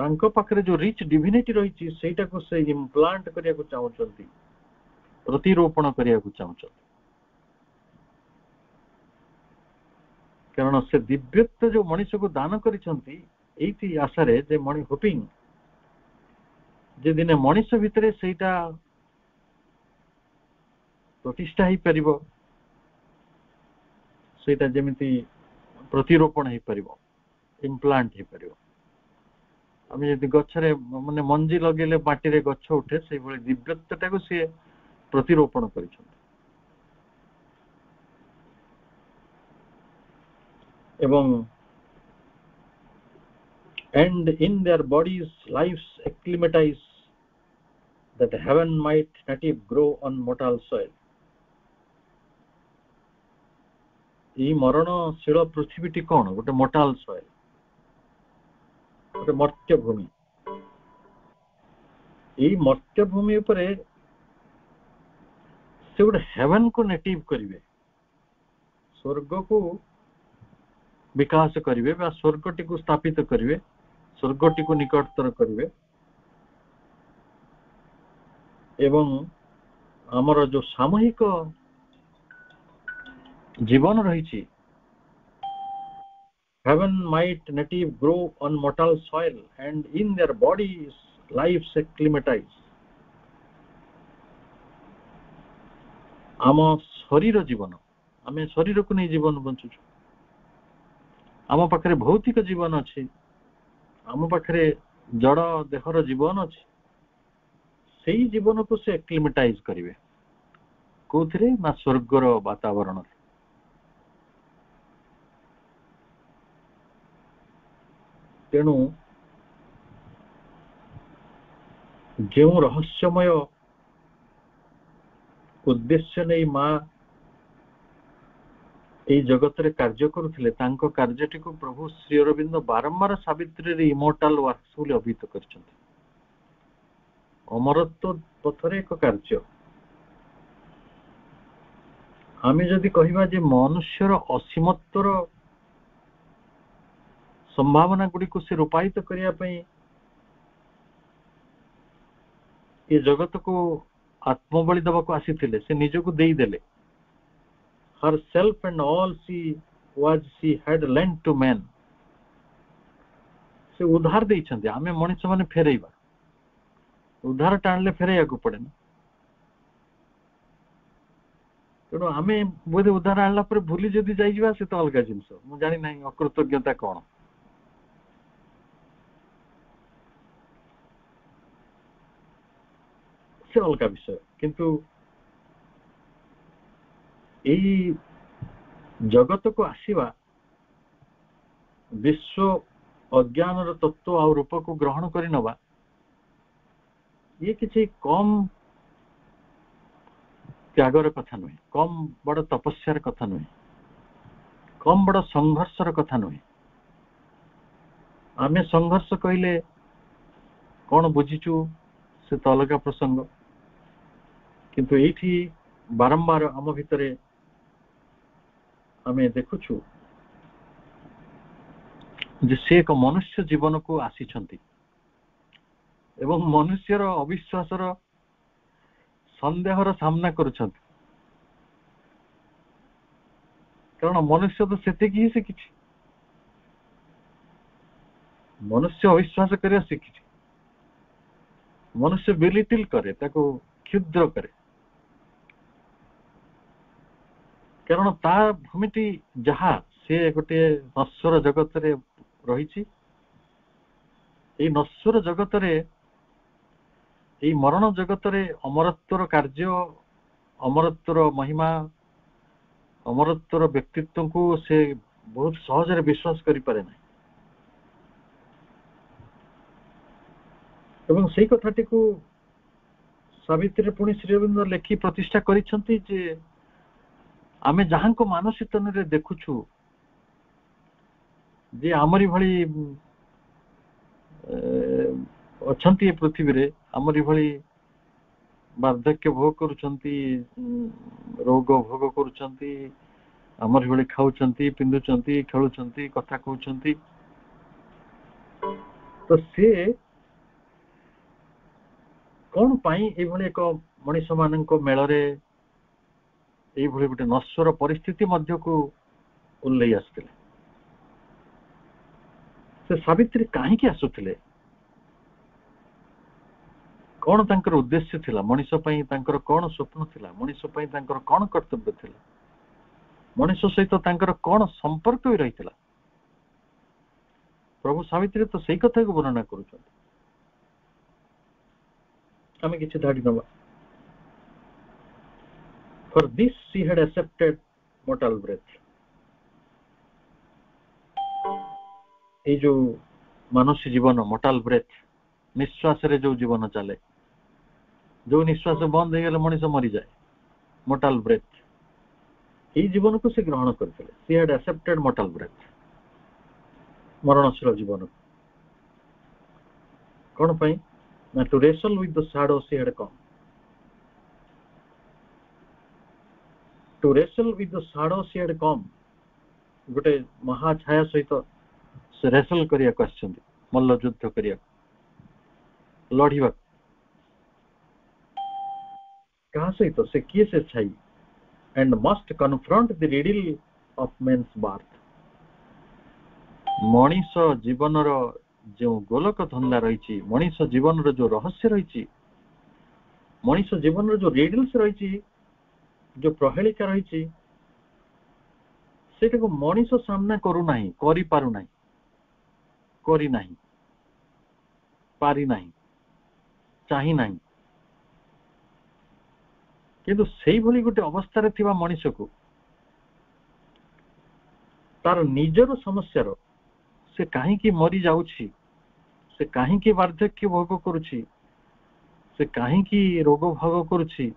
Speaker 2: ତାଙ୍କ ପାଖରେ ଯୋଉ ରିଚ୍ ଡିଭିନିଟି ରହିଛି ସେଇଟାକୁ ସେ ଇମ୍ପ୍ଲାଣ୍ଟ କରିବାକୁ ଚାହୁଁଛନ୍ତି ପ୍ରତିରୋପଣ କରିବାକୁ ଚାହୁଁଛନ୍ତି କାରଣ ସେ ଦିବ୍ୟତ୍ୱ ଯୋଉ ମଣିଷକୁ ଦାନ କରିଛନ୍ତି ଏଇଠି ଆଶାରେ ଯେ ମଣି ହୋପିଂ ଯେ ଦିନେ ମଣିଷ ଭିତରେ ସେଇଟା ପ୍ରତିଷ୍ଠା ହେଇପାରିବ ସେଇଟା ଯେମିତି ପ୍ରତିରୋପଣ ହେଇପାରିବ ଇମ୍ପ୍ଲାଣ୍ଟ ହେଇପାରିବ ଆମେ ଯଦି ଗଛରେ ମାନେ ମଞ୍ଜି ଲଗେଇଲେ ମାଟିରେ ଗଛ ଉଠେ ସେଇଭଳି ଦିବ୍ୟତ୍ୱଟାକୁ ସିଏ ପ୍ରତିରୋପଣ କରିଛନ୍ତି এবং and in their bodies lives acclimatize that heaven might native grow on mortal soil এই মরণশীଳ পৃথিবীটি କ'ଣ ଗୋଟେ ମୋଟାଲ ସଏଲ তে মর্ত্য ভূমি এই মর্ত্য ভূমি উপরে সেওড হেভেন কো নটিব করিবে স্বর্গ কো বিকাশ করিবে বা স্বর্গটিকে স্থাপিত করিবে স্বর্গটিকে নিকটতর করিবে এবং আমরো যে সামহিক জীবন রহিছি heaven might native grow on mortal soil and in their bodies lives acclimatize ଆମ ଶରୀର ଜୀବନ ଆମେ ଶରୀରକୁ ନେଇ ଜୀବନ ବଞ୍ଚୁଛୁ ଆମ ପାଖରେ ଭୌତିକ ଜୀବନ ଅଛି ଆମ ପାଖରେ ଜଡ଼ ଦେହର ଜୀବନ ଅଛି ସେଇ ଜୀବନକୁ ସେ ଆକ୍ଲିମେଟାଇଜ୍ କରିବେ କୋଉଥିରେ ନା ସ୍ୱର୍ଗର ବାତାବରଣରେ ତେଣୁ ଯେଉଁ ରହସ୍ୟମୟ ଉଦ୍ଦେଶ୍ୟ ନେଇ ମା ଏଇ ଜଗତରେ କାର୍ଯ୍ୟ କରୁଥିଲେ ତାଙ୍କ କାର୍ଯ୍ୟଟିକୁ ପ୍ରଭୁ ଶ୍ରୀ ଅରବିନ୍ଦ ବାରମ୍ବାର ସାବିତ୍ରୀରେ ଇମୋଟାଲ ୱାର୍କସ୍ ବୋଲି ଅଭିହିତ କରିଛନ୍ତି ଅମରତ୍ୱ ପଥରେ ଏକ କାର୍ଯ୍ୟ ଆମେ ଯଦି କହିବା ଯେ ମନୁଷ୍ୟର ଅସୀମତ୍ୱର संभावना गुड़ी को से रूपायित करने जगत को आत्मबली देवा आसी से निज को देदेले herself and all she was she had lend to man से उधार दे आम मनीष मैंने फेर उधार टाणले फेर पड़े ना तेणु आम बोध उधार आरोप भूली जदि जा तो अलग जिनस मुझे जानी ना अकृतज्ञता कौन ହେଉଛି ଅଲଗା ବିଷୟ କିନ୍ତୁ ଏଇ ଜଗତକୁ ଆସିବା ବିଶ୍ୱ ଅଜ୍ଞାନର ତତ୍ଵ ଆଉ ରୂପକୁ ଗ୍ରହଣ କରିନେବା ଇଏ କିଛି କମ ତ୍ୟାଗର କଥା ନୁହେଁ କମ୍ ବଡ଼ ତପସ୍ୟାର କଥା ନୁହେଁ କମ୍ ବଡ଼ ସଂଘର୍ଷର କଥା ନୁହେଁ ଆମେ ସଂଘର୍ଷ କହିଲେ କ'ଣ ବୁଝିଛୁ ସେ ତ ଅଲଗା ପ୍ରସଙ୍ଗ କିନ୍ତୁ ଏଇଠି ବାରମ୍ବାର ଆମ ଭିତରେ ଆମେ ଦେଖୁଛୁ ଯେ ସେ ଏକ ମନୁଷ୍ୟ ଜୀବନକୁ ଆସିଛନ୍ତି ଏବଂ ମନୁଷ୍ୟର ଅବିଶ୍ୱାସର ସନ୍ଦେହର ସାମ୍ନା କରୁଛନ୍ତି କାରଣ ମନୁଷ୍ୟ ତ ସେତିକି ହିଁ ଶିଖିଛି ମନୁଷ୍ୟ ଅବିଶ୍ୱାସ କରିବା ଶିଖିଛି ମନୁଷ୍ୟ ବିଲିଟିଲ୍ କରେ ତାକୁ କ୍ଷୁଦ୍ର କରେ କାରଣ ତା ଭୂମିଟି ଯାହା ସେ ଗୋଟିଏ ନଶ୍ୱର ଜଗତରେ ରହିଛି ଏଇ ନଶ୍ୱର ଜଗତରେ ଏଇ ମରଣ ଜଗତରେ ଅମରତ୍ୱର କାର୍ଯ୍ୟ ଅମରତ୍ୱର ମହିମା ଅମରତ୍ୱର ବ୍ୟକ୍ତିତ୍ୱକୁ ସେ ବହୁତ ସହଜରେ ବିଶ୍ୱାସ କରିପାରେ ନାହିଁ ଏବଂ ସେଇ କଥାଟିକୁ ସାବିତ୍ରୀରେ ପୁଣି ଶ୍ରୀଅରବିନ୍ଦ ଲେଖି ପ୍ରତିଷ୍ଠା କରିଛନ୍ତି ଯେ ଆମେ ଯାହାଙ୍କ ମାନସିକତନରେ ଦେଖୁଛୁ ଯେ ଆମରି ଭଳି ଅଛନ୍ତି ଏ ପୃଥିବୀରେ ଆମରି ଭଳି ବାର୍ଦ୍ଧକ୍ୟ ଭୋଗ କରୁଛନ୍ତି ରୋଗ ଭୋଗ କରୁଛନ୍ତି ଆମରି ଭଳି ଖାଉଛନ୍ତି ପିନ୍ଧୁଛନ୍ତି ଖେଳୁଛନ୍ତି କଥା କହୁଛନ୍ତି ତ ସିଏ କଣ ପାଇଁ ଏଇଭଳି ଏକ ମଣିଷ ମାନଙ୍କ ମେଳରେ ଏଇଭଳି ଗୋଟେ ନଶ୍ୱର ପରିସ୍ଥିତି ମଧ୍ୟକୁ ଓହ୍ଲେଇ ଆସୁଥିଲେ ସେ ସାବିତ୍ରୀ କାହିଁକି ଆସୁଥିଲେ କ'ଣ ତାଙ୍କର ଉଦ୍ଦେଶ୍ୟ ଥିଲା ମଣିଷ ପାଇଁ ତାଙ୍କର କ'ଣ ସ୍ୱପ୍ନ ଥିଲା ମଣିଷ ପାଇଁ ତାଙ୍କର କ'ଣ କର୍ତ୍ତବ୍ୟ ଥିଲା ମଣିଷ ସହିତ ତାଙ୍କର କ'ଣ ସମ୍ପର୍କ ବି ରହିଥିଲା ପ୍ରଭୁ ସାବିତ୍ରୀ ତ ସେଇ କଥାକୁ ବର୍ଣ୍ଣନା କରୁଛନ୍ତି ଆମେ କିଛି ଧାଡ଼ି ନବା for this she had accepted mortal breath এই ଯୋଉ ମନୁଷ୍ୟ ଜୀବନ ମଟାଲ ବ୍ରେଥ ନିଶ୍ୱାସରେ ଯୋଉ ଜୀବନ ଚାଲେ ଯୋଉ ନିଶ୍ୱାସ ବନ୍ଦ ହେଇଗଲେ ମଣିଷ ମରିଯାଏ ମଟାଲ ବ୍ରେଥ ଏଇ ଜୀବନକୁ ସେ ଗ୍ରହଣ କରିଥିଲେ she had accepted mortal breath ମରଣଶୀଳ ଜୀବନକୁ କ'ଣ ପାଇଁ ନା to wrestle with the shadow she had come to wrestle with the shadow shared calm ଗୋଟେ ମହାଛାୟା ସହିତ ସେ ରେସଲ୍ କରିବାକୁ ଆସିଛନ୍ତି ମଲ୍ଲଯୁଦ୍ଧ କରିବାକୁ ଲଢ଼ିବାକୁ କାହା ସହିତ ସେ କିଏ ସେ ଛାଇ and must confront the riddle of men's birth ମଣିଷ ଜୀବନର ଯେଉଁ ଗୋଲକ ଧନ୍ଦା ରହିଛି ମଣିଷ ଜୀବନର ଯେଉଁ ରହସ୍ୟ ରହିଛି ମଣିଷ ଜୀବନର ଯେଉଁ ରିଡଲ୍ସ ରହିଛି ଯୋଉ ପ୍ରହେଳିକା ରହିଛି ସେଇଟାକୁ ମଣିଷ ସାମ୍ନା କରୁନାହିଁ କରିପାରୁନାହିଁ କରିନାହିଁ ପାରିନାହିଁ ଚାହିଁ ନାହିଁ କିନ୍ତୁ ସେଇଭଳି ଗୋଟେ ଅବସ୍ଥାରେ ଥିବା ମଣିଷକୁ ତାର ନିଜର ସମସ୍ୟାର ସେ କାହିଁକି ମରିଯାଉଛି ସେ କାହିଁକି ବାର୍ଦ୍ଧକ୍ୟ ଭୋଗ କରୁଛି ସେ କାହିଁକି ରୋଗ ଭୋଗ କରୁଛି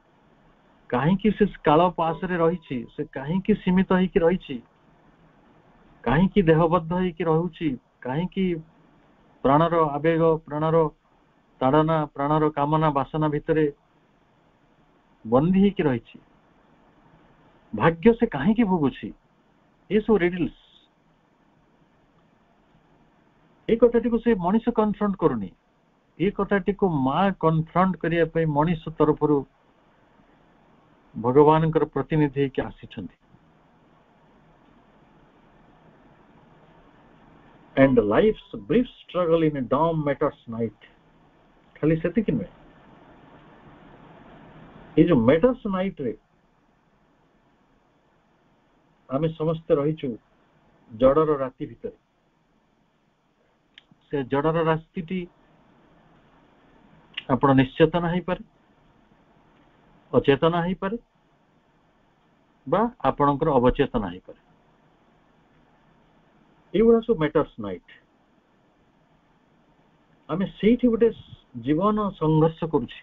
Speaker 2: କାହିଁକି ସେ କାଳ ପାଶରେ ରହିଛି ସେ କାହିଁକି ସୀମିତ ହେଇକି ରହିଛି କାହିଁକି ଦେହବଦ୍ଧ ହେଇକି ରହୁଛି କାହିଁକି ପ୍ରାଣର ଆବେଗ ପ୍ରାଣର ତାଡ଼ନା ପ୍ରାଣର କାମନା ବାସନା ଭିତରେ ବନ୍ଦୀ ହେଇକି ରହିଛି ଭାଗ୍ୟ ସେ କାହିଁକି ଭୋଗୁଛି ଏସବୁ ରିଡିଲ୍ସ ଏ କଥାଟିକୁ ସେ ମଣିଷ କନଫ୍ରଣ୍ଟ କରୁନି ଏ କଥାଟିକୁ ମା କନଫ୍ରଣ୍ଟ କରିବା ପାଇଁ ମଣିଷ ତରଫରୁ भगवानଙ୍କର ପ୍ରତିନିଧି ହେଇକି ଆସିଛନ୍ତି and life's brief struggle in a dawn matters night खाली सेतिक में ये जो matters night रे ଆମେ ସମସ୍ତେ ରହିଛୁ ଜଡ଼ର ରାତି ଭିତରେ ସେ ଜଡ଼ର ରାତିଟି ଆପଣ ନିଶ୍ଚେତନ ହେଇପାରେ ଅଚେତନ ହୋଇପାରେ ବା ଆପଣଙ୍କର ଅବଚେତନ ହୋଇପାରେ ଏଇଗୁଡ଼ା ସବୁ ମ୍ୟାଟର୍ସ ନାଇଟ୍ ଆମେ ସେଇଠି ଗୋଟେ ଜୀବନ ସଂଘର୍ଷ କରୁଛି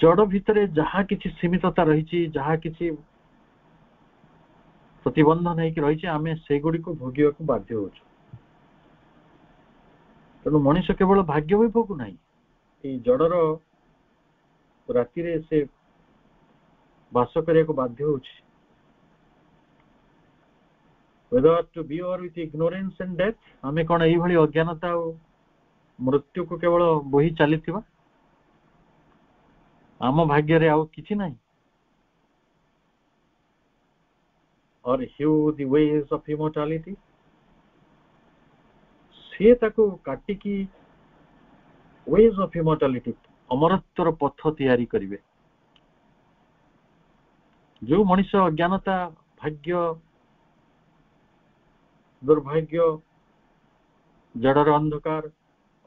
Speaker 2: ଜଡ଼ ଭିତରେ ଯାହା କିଛି ସୀମିତତା ରହିଛି ଯାହା କିଛି ପ୍ରତିବନ୍ଧନ ହେଇକି ରହିଛି ଆମେ ସେଗୁଡ଼ିକୁ ଭୋଗିବାକୁ ବାଧ୍ୟ ହେଉଛୁ ତେଣୁ ମଣିଷ କେବଳ ଭାଗ୍ୟ ବି ଭୋଗୁ ନାହିଁ जड़र राति से बास करने बाध्य होदर to be or with ignorance and death आम कौन यही अज्ञानता मृत्यु को केवल बही चली आम भाग्य आउ कि ना और hew the ways of immortality Sita काटिकी ওয়েজ অফ ইমর্টালিটি ଅମରତ୍ୱର ପଥ ତିଆରି କରିବେ ଯେଉଁ ମଣିଷ ଅଜ୍ଞାନତା ଭାଗ୍ୟ ଦୁର୍ଭାଗ୍ୟ ଜଡ଼ର ଅନ୍ଧକାର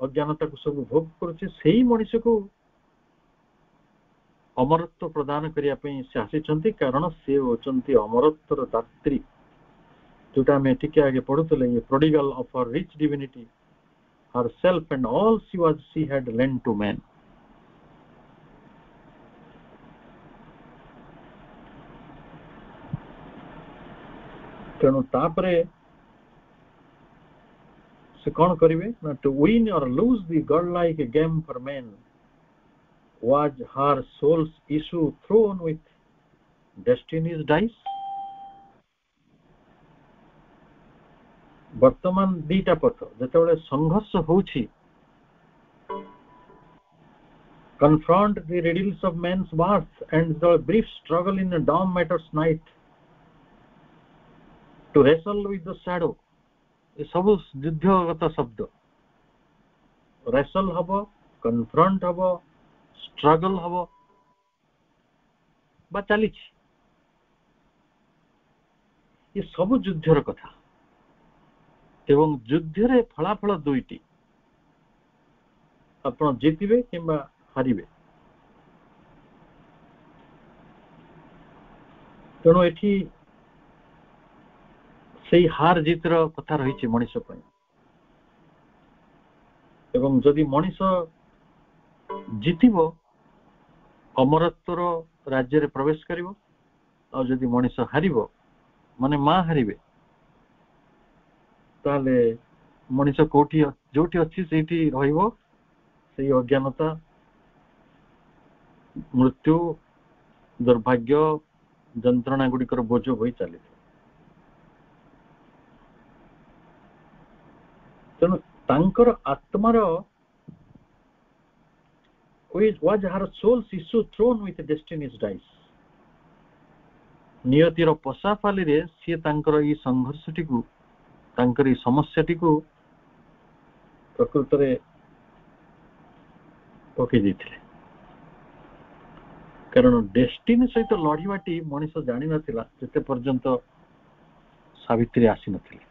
Speaker 2: ଅଜ୍ଞାନତାକୁ ସବୁ ଭୋଗ କରୁଛି ସେଇ ମଣିଷକୁ ଅମରତ୍ୱ ପ୍ରଦାନ କରିବା ପାଇଁ ସେ ଆସିଛନ୍ତି କାରଣ ସେ ହେଉଛନ୍ତି ଅମରତ୍ୱର ଦାତ୍ରୀ ଯେଉଁଟା ଆମେ ଟିକେ ଆଗେ ପଢୁଥିଲେ ଇଏ prodigal of her rich divinity herself and all she was she had lent to men. ତେଣୁ ତାପରେ ସେ କ'ଣ କରିବେ ନା to win or lose the godlike game for men was her soul's issue thrown with destiny's बर्तमान दीटा पथ जो संघर्ष होनफ्रंट the ridicule of man's worth and the brief struggle in dumb matter's night to wrestle with the shadow ये सब युद्धगत शब्द wrestle हम कनफ्रंट hub struggle hub बा चली सब युद्धर कथा এবং যুদ্ধের ফলাফল দুইটি আপনার জিতবে কিংবা হারিবে ତେଣୁ ଏଠି ସେଇ ହାର ଜିତର କଥା ରହିଛି ମଣିଷ ପାଇଁ ଏବଂ ଯଦି ମଣିଷ ଜିତିବ ଅମରତ୍ୱର ରାଜ୍ୟରେ ପ୍ରବେଶ କରିବ ଆଉ ଯଦି ମଣିଷ ହାରିବ ମାନେ ମା ହାରିବେ চলে মনিস কোটি যোটি আছে সেইটি রইবো সেই অজ্ঞনতা মৃত্যু দুর্ভাগ্য যন্ত্রণাগুড়ি কর বোঝা বই চলে তন তংকর আত্মার whose was her soul's issue thrown with a destiny's dice নিয়তির পসাফালি রে সি তংকর এই সংঘর্ষটি কো ତାଙ୍କର ଏଇ ସମସ୍ୟାଟିକୁ ପ୍ରକୃତରେ ପକାଇ ଦେଇଥିଲେ କାରଣ ଡେଷ୍ଟିନି ସହିତ ଲଢ଼ିବାଟି ମଣିଷ ଜାଣିନଥିଲା ଯେତେ ପର୍ଯ୍ୟନ୍ତ ସାବିତ୍ରୀ ଆସିନଥିଲେ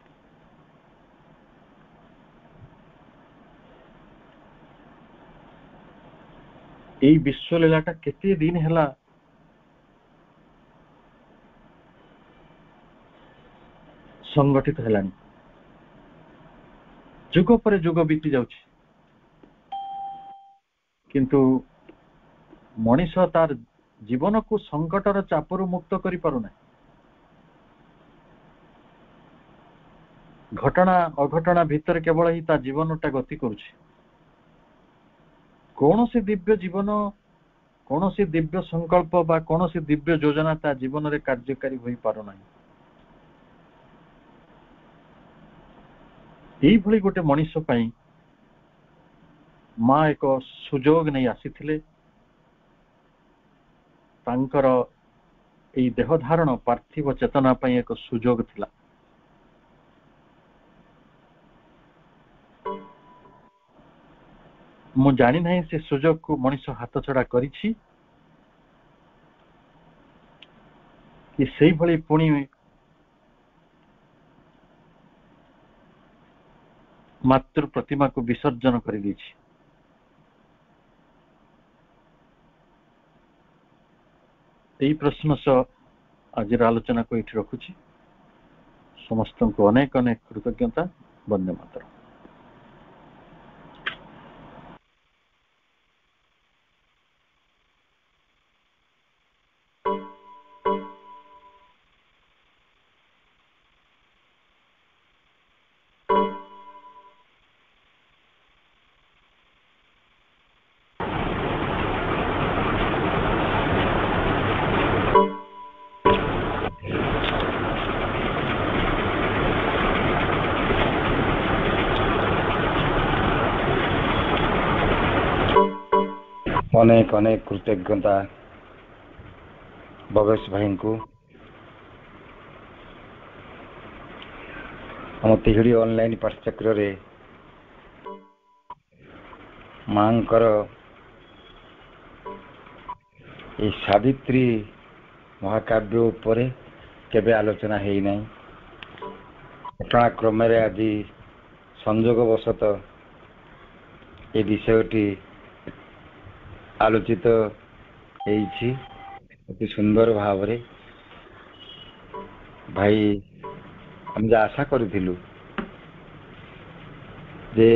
Speaker 2: ଏଇ ବିଶ୍ୱଲୀଳାଟା କେତେ ଦିନ ହେଲା ସଂଗଠିତ ହେଲାଣି ଯୁଗ ପରେ ଯୁଗ ବିତି ଯାଉଛି କିନ୍ତୁ ମଣିଷ ତାର ଜୀବନକୁ ସଙ୍କଟର ଚାପରୁ ମୁକ୍ତ କରିପାରୁନାହିଁ ଘଟଣା ଅଘଟଣା ଭିତରେ କେବଳ ହିଁ ତା ଜୀବନଟା ଗତି କରୁଛି କୌଣସି ଦିବ୍ୟ ଜୀବନ କୌଣସି ଦିବ୍ୟ ସଂକଳ୍ପ ବା କୌଣସି ଦିବ୍ୟ ଯୋଜନା ତା ଜୀବନରେ କାର୍ଯ୍ୟକାରୀ ହୋଇପାରୁନାହିଁ ଏଇଭଳି ଗୋଟେ ମଣିଷ ପାଇଁ ମା ଏକ ସୁଯୋଗ ନେଇ ଆସିଥିଲେ ତାଙ୍କର ଏଇ ଦେହ ଧାରଣ ପାର୍ଥିବ ଚେତନା ପାଇଁ ଏକ ସୁଯୋଗ ଥିଲା ମୁଁ ଜାଣିନାହିଁ ସେ ସୁଯୋଗକୁ ମଣିଷ ହାତଛଡ଼ା କରିଛି କି ସେଇଭଳି ପୁଣି ମାତୃ ପ୍ରତିମାକୁ ବିସର୍ଜନ କରିଦେଇଛି ଏଇ ପ୍ରଶ୍ନ ସହ ଆଜିର ଆଲୋଚନାକୁ ଏଇଠି ରଖୁଛି ସମସ୍ତଙ୍କୁ ଅନେକ ଅନେକ କୃତଜ୍ଞତା ବନ୍ଦେ ମାତରମ୍
Speaker 3: অনেক অনেক কৃতজ্ঞতা ভবেশ ভাইঙ্কু ଆମ ତିହିଡ଼ି অনলাইন পাঠচক্রে ମାଙ୍କର এই সাবিত্রী মহাকাব্য উপরে কেবে আলোচনা হয়ে নাই ঘটনাক্রমে আজ সংযোগবশত এই বিষয়টি আলোচিত ହେଇଛି ଅତି ସୁନ୍ଦର ଭାବରେ ଭାଇ ଆମେ ଯେ ଆଶା କରିଥିଲୁ ଯେ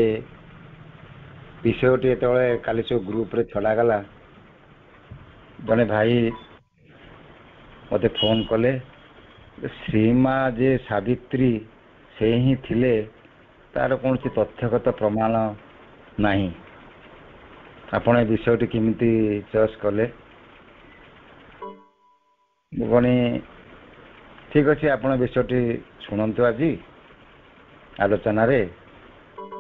Speaker 3: ବିଷୟଟି ଯେତେବେଳେ କାଲି ସବୁ ଗ୍ରୁପ୍ରେ ଛଡ଼ାଗଲା ଜଣେ ଭାଇ ମୋତେ ଫୋନ୍ କଲେ ଶ୍ରୀମା ଯେ ସାବିତ୍ରୀ ସେ ହିଁ ଥିଲେ ତାର କୌଣସି ତଥ୍ୟଗତ ପ୍ରମାଣ ନାହିଁ ଆପଣ ଏ ବିଷୟଟି କେମିତି ଚଏସ୍ କଲେ ପୁଣି ଠିକ ଅଛି ଆପଣ ବିଷୟଟି ଶୁଣନ୍ତୁ ଆଜି ଆଲୋଚନାରେ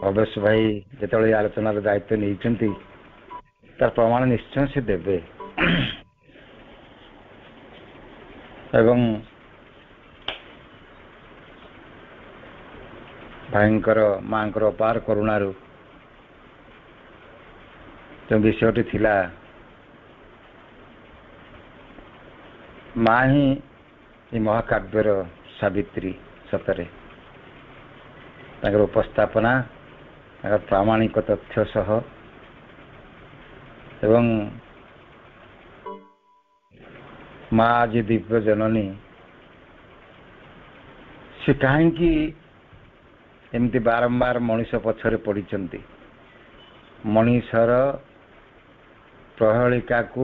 Speaker 3: ଅବେଶ ଭାଇ ଯେତେବେଳେ ଆଲୋଚନାର ଦାୟିତ୍ୱ ନେଇଛନ୍ତି ତାର ପ୍ରମାଣ ନିଶ୍ଚୟ ସେ ଦେବେ ଏବଂ ଭାଇଙ୍କର ମାଙ୍କର ଅପାର କରୁଣାରୁ ତେଣୁ ବିଷୟଟି ଥିଲା ମା ହିଁ ଏ ମହାକାବ୍ୟର ସାବିତ୍ରୀ ସତରେ ତାଙ୍କର ଉପସ୍ଥାପନା ତାଙ୍କର ପ୍ରାମାଣିକ ତଥ୍ୟ ସହ ଏବଂ ମା ଆଜି ଦିବ୍ୟ ଜନନୀ ସେ କାହିଁକି ଏମିତି ବାରମ୍ବାର ମଣିଷ ପଛରେ ପଡ଼ିଛନ୍ତି ମଣିଷର ପ୍ରହେଳିକାକୁ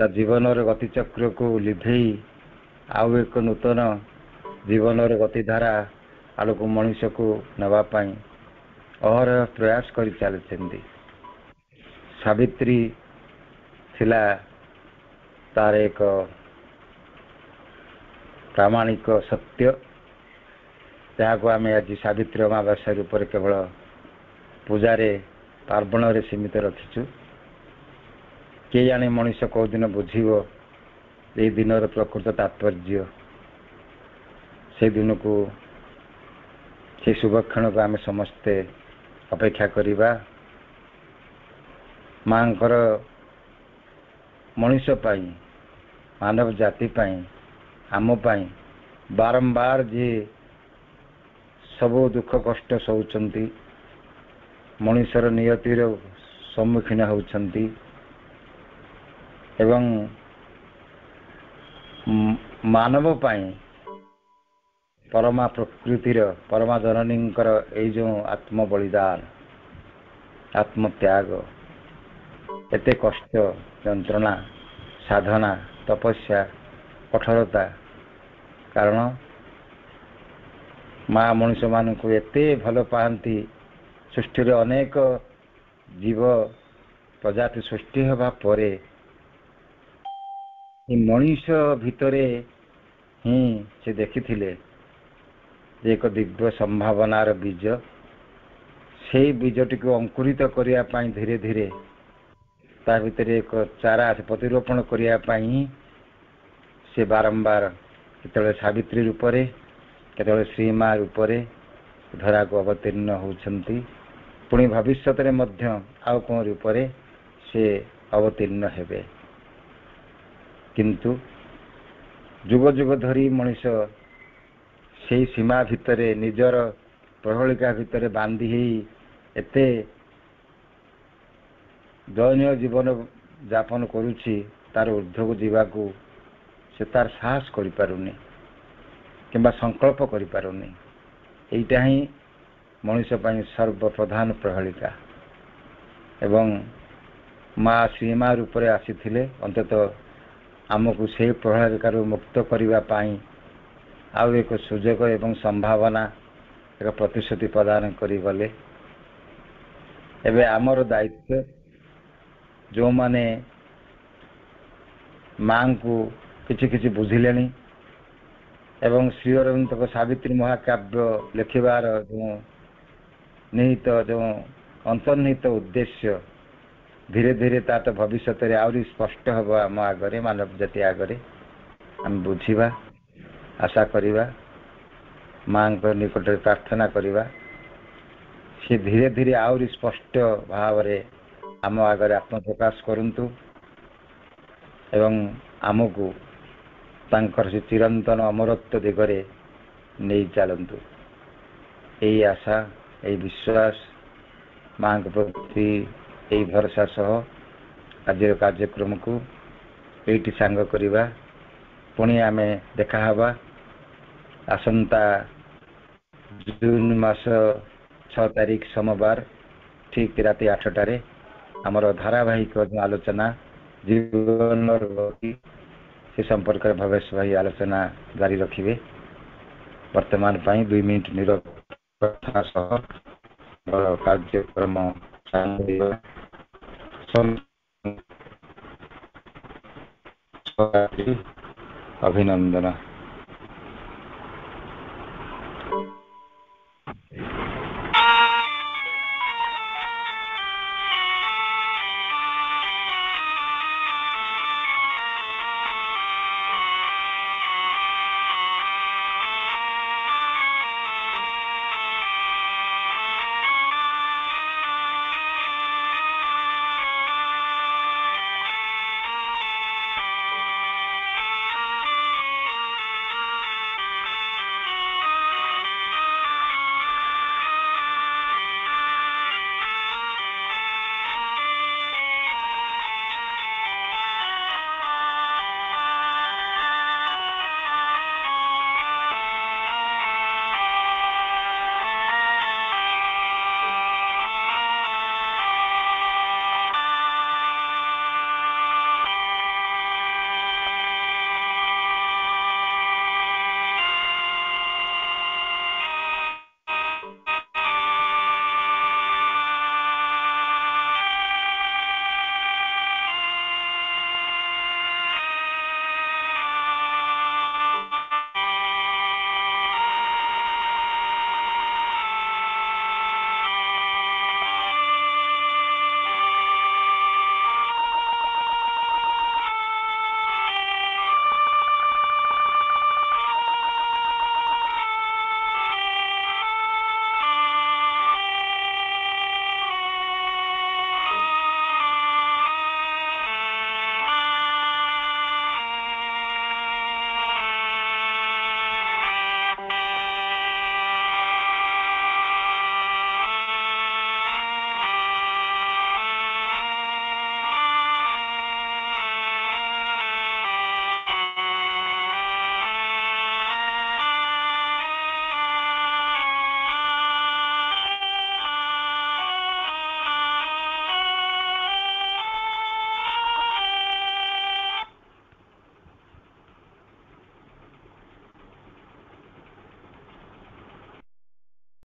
Speaker 3: ତା ଜୀବନର ଗତିଚକ୍ରକୁ ଲିଭେଇ ଆଉ ଏକ ନୂତନ ଜୀବନର ଗତିଧାରା ଆଡ଼କୁ ମଣିଷକୁ ନେବା ପାଇଁ ଅହରହ ପ୍ରୟାସ କରି ଚାଲିଛନ୍ତି ସାବିତ୍ରୀ ଥିଲା ତାର ଏକ ପ୍ରାମାଣିକ ସତ୍ୟ ଯାହାକୁ ଆମେ ଆଜି ସାବିତ୍ରୀ ଅମାବାସ୍ୟ ରୂପରେ କେବଳ ପୂଜାରେ ପାର୍ବଣରେ ସୀମିତ ରଖିଛୁ କିଏ ଜାଣେ ମଣିଷ କେଉଁଦିନ ବୁଝିବ ଏଇ ଦିନର ପ୍ରକୃତ ତାତ୍ପର୍ଯ୍ୟ ସେ ଦିନକୁ ସେ ଶୁଭକ୍ଷଣକୁ ଆମେ ସମସ୍ତେ ଅପେକ୍ଷା କରିବା ମାଙ୍କର ମଣିଷ ପାଇଁ ମାନବ ଜାତି ପାଇଁ ଆମ ପାଇଁ ବାରମ୍ବାର ଯିଏ ସବୁ ଦୁଃଖ କଷ୍ଟ ସହୁଛନ୍ତି ମଣିଷର ନିୟତିର ସମ୍ମୁଖୀନ ହେଉଛନ୍ତି ଏବଂ ମାନବ ପାଇଁ ପରମା ପ୍ରକୃତିର ପରମା ଜନନୀଙ୍କର ଏଇ ଯେଉଁ ଆତ୍ମ ବଳିଦାନ ଆତ୍ମତ୍ୟାଗ ଏତେ କଷ୍ଟ ଯନ୍ତ୍ରଣା ସାଧନା ତପସ୍ୟା କଠୋରତା କାରଣ ମା ମଣିଷମାନଙ୍କୁ ଏତେ ଭଲ ପାଆନ୍ତି ସୃଷ୍ଟିରେ ଅନେକ ଜୀବ ପ୍ରଜାତି ସୃଷ୍ଟି ହେବା ପରେ এই ମଣିଷ ଭିତରେ ହିଁ ସେ ଦେଖିଥିଲେ ଯେ ଏକ ଦିବ୍ୟ ସମ୍ଭାବନାର ବୀଜ ସେଇ ବୀଜଟିକୁ ଅଙ୍କୁରିତ କରିବା ପାଇଁ ଧୀରେ ଧୀରେ ତା ଭିତରେ ଏକ ଚାରା ପ୍ରତିରୋପଣ କରିବା ପାଇଁ ସେ ବାରମ୍ବାର କେତେବେଳେ ସାବିତ୍ରୀ ରୂପରେ କେତେବେଳେ ଶ୍ରୀମା ରୂପରେ ଧରାକୁ ଅବତୀର୍ଣ୍ଣ ହେଉଛନ୍ତି ପୁଣି ଭବିଷ୍ୟତରେ ମଧ୍ୟ ଆଉ କେଉଁ ରୂପରେ ସେ ଅବତୀର୍ଣ୍ଣ ହେବେ କିନ୍ତୁ ଯୁଗ ଯୁଗ ଧରି ମଣିଷ ସେଇ ସୀମା ଭିତରେ ନିଜର ପ୍ରହଳିକା ଭିତରେ ବାନ୍ଧି ହେଇ ଏତେ ଦୟନୀୟ ଜୀବନ ଯାପନ କରୁଛି ତାର ଉର୍ଦ୍ଧ୍ୱକୁ ଯିବାକୁ ସେ ତାର ସାହସ କରିପାରୁନି କିମ୍ବା ସଂକଳ୍ପ କରିପାରୁନି ଏଇଟା ହିଁ ମଣିଷ ପାଇଁ ସର୍ବପ୍ରଧାନ ପ୍ରହଳିକା ଏବଂ ମା ଶ୍ରୀମା ରୂପରେ ଆସିଥିଲେ ଅନ୍ତତଃ ଆମକୁ ସେହି ପ୍ରହାରିକାରୁ ମୁକ୍ତ କରିବା ପାଇଁ ଆଉ ଏକ ସୁଯୋଗ ଏବଂ ସମ୍ଭାବନା ଏକ ପ୍ରତିଶ୍ରୁତି ପ୍ରଦାନ କରିଗଲେ ଏବେ ଆମର ଦାୟିତ୍ୱ ଯେଉଁମାନେ ମାଙ୍କୁ କିଛି କିଛି ବୁଝିଲେଣି ଏବଂ ଶ୍ରୀ ଅରବିନ୍ଦଙ୍କ ସାବିତ୍ରୀ ମହାକାବ୍ୟ ଲେଖିବାର ଯେଉଁ ନିହିତ ଯେଉଁ ଅନ୍ତର୍ନିହିତ ଉଦ୍ଦେଶ୍ୟ ଧୀରେ ଧୀରେ ତାର ଭବିଷ୍ୟତରେ ଆହୁରି ସ୍ପଷ୍ଟ ହେବ ଆମ ଆଗରେ ମାନବ ଜାତି ଆଗରେ ଆମେ ବୁଝିବା ଆଶା କରିବା ମାଆଙ୍କ ନିକଟରେ ପ୍ରାର୍ଥନା କରିବା ସେ ଧୀରେ ଧୀରେ ଆହୁରି ସ୍ପଷ୍ଟ ଭାବରେ ଆମ ଆଗରେ ଆତ୍ମପ୍ରକାଶ କରନ୍ତୁ ଏବଂ ଆମକୁ ତାଙ୍କର ସେ ଚିରନ୍ତନ ଅମରତ୍ୱ ଦିଗରେ ନେଇ ଚାଲନ୍ତୁ ଏହି ଆଶା ଏହି ବିଶ୍ୱାସ ମାଆଙ୍କ ପ୍ରତି ଏହି ଭରସା ସହ ଆଜିର କାର୍ଯ୍ୟକ୍ରମକୁ ଏଇଠି ସାଙ୍ଗ କରିବା ପୁଣି ଆମେ ଦେଖାହେବା ଆସନ୍ତା ଜୁନ୍ ମାସ ଛଅ ତାରିଖ ସୋମବାର ଠିକ୍ ରାତି ଆଠଟାରେ ଆମର ଧାରାବାହିକ ଆଲୋଚନା ଜୀବନର ଗତି ସେ ସମ୍ପର୍କରେ ଭବେଶ ଭାଇ ଆଲୋଚନା ଜାରି ରଖିବେ ବର୍ତ୍ତମାନ ପାଇଁ ଦୁଇ ମିନିଟ୍ ନିରବ ସହ କାର୍ଯ୍ୟକ୍ରମ अभिनन्दनः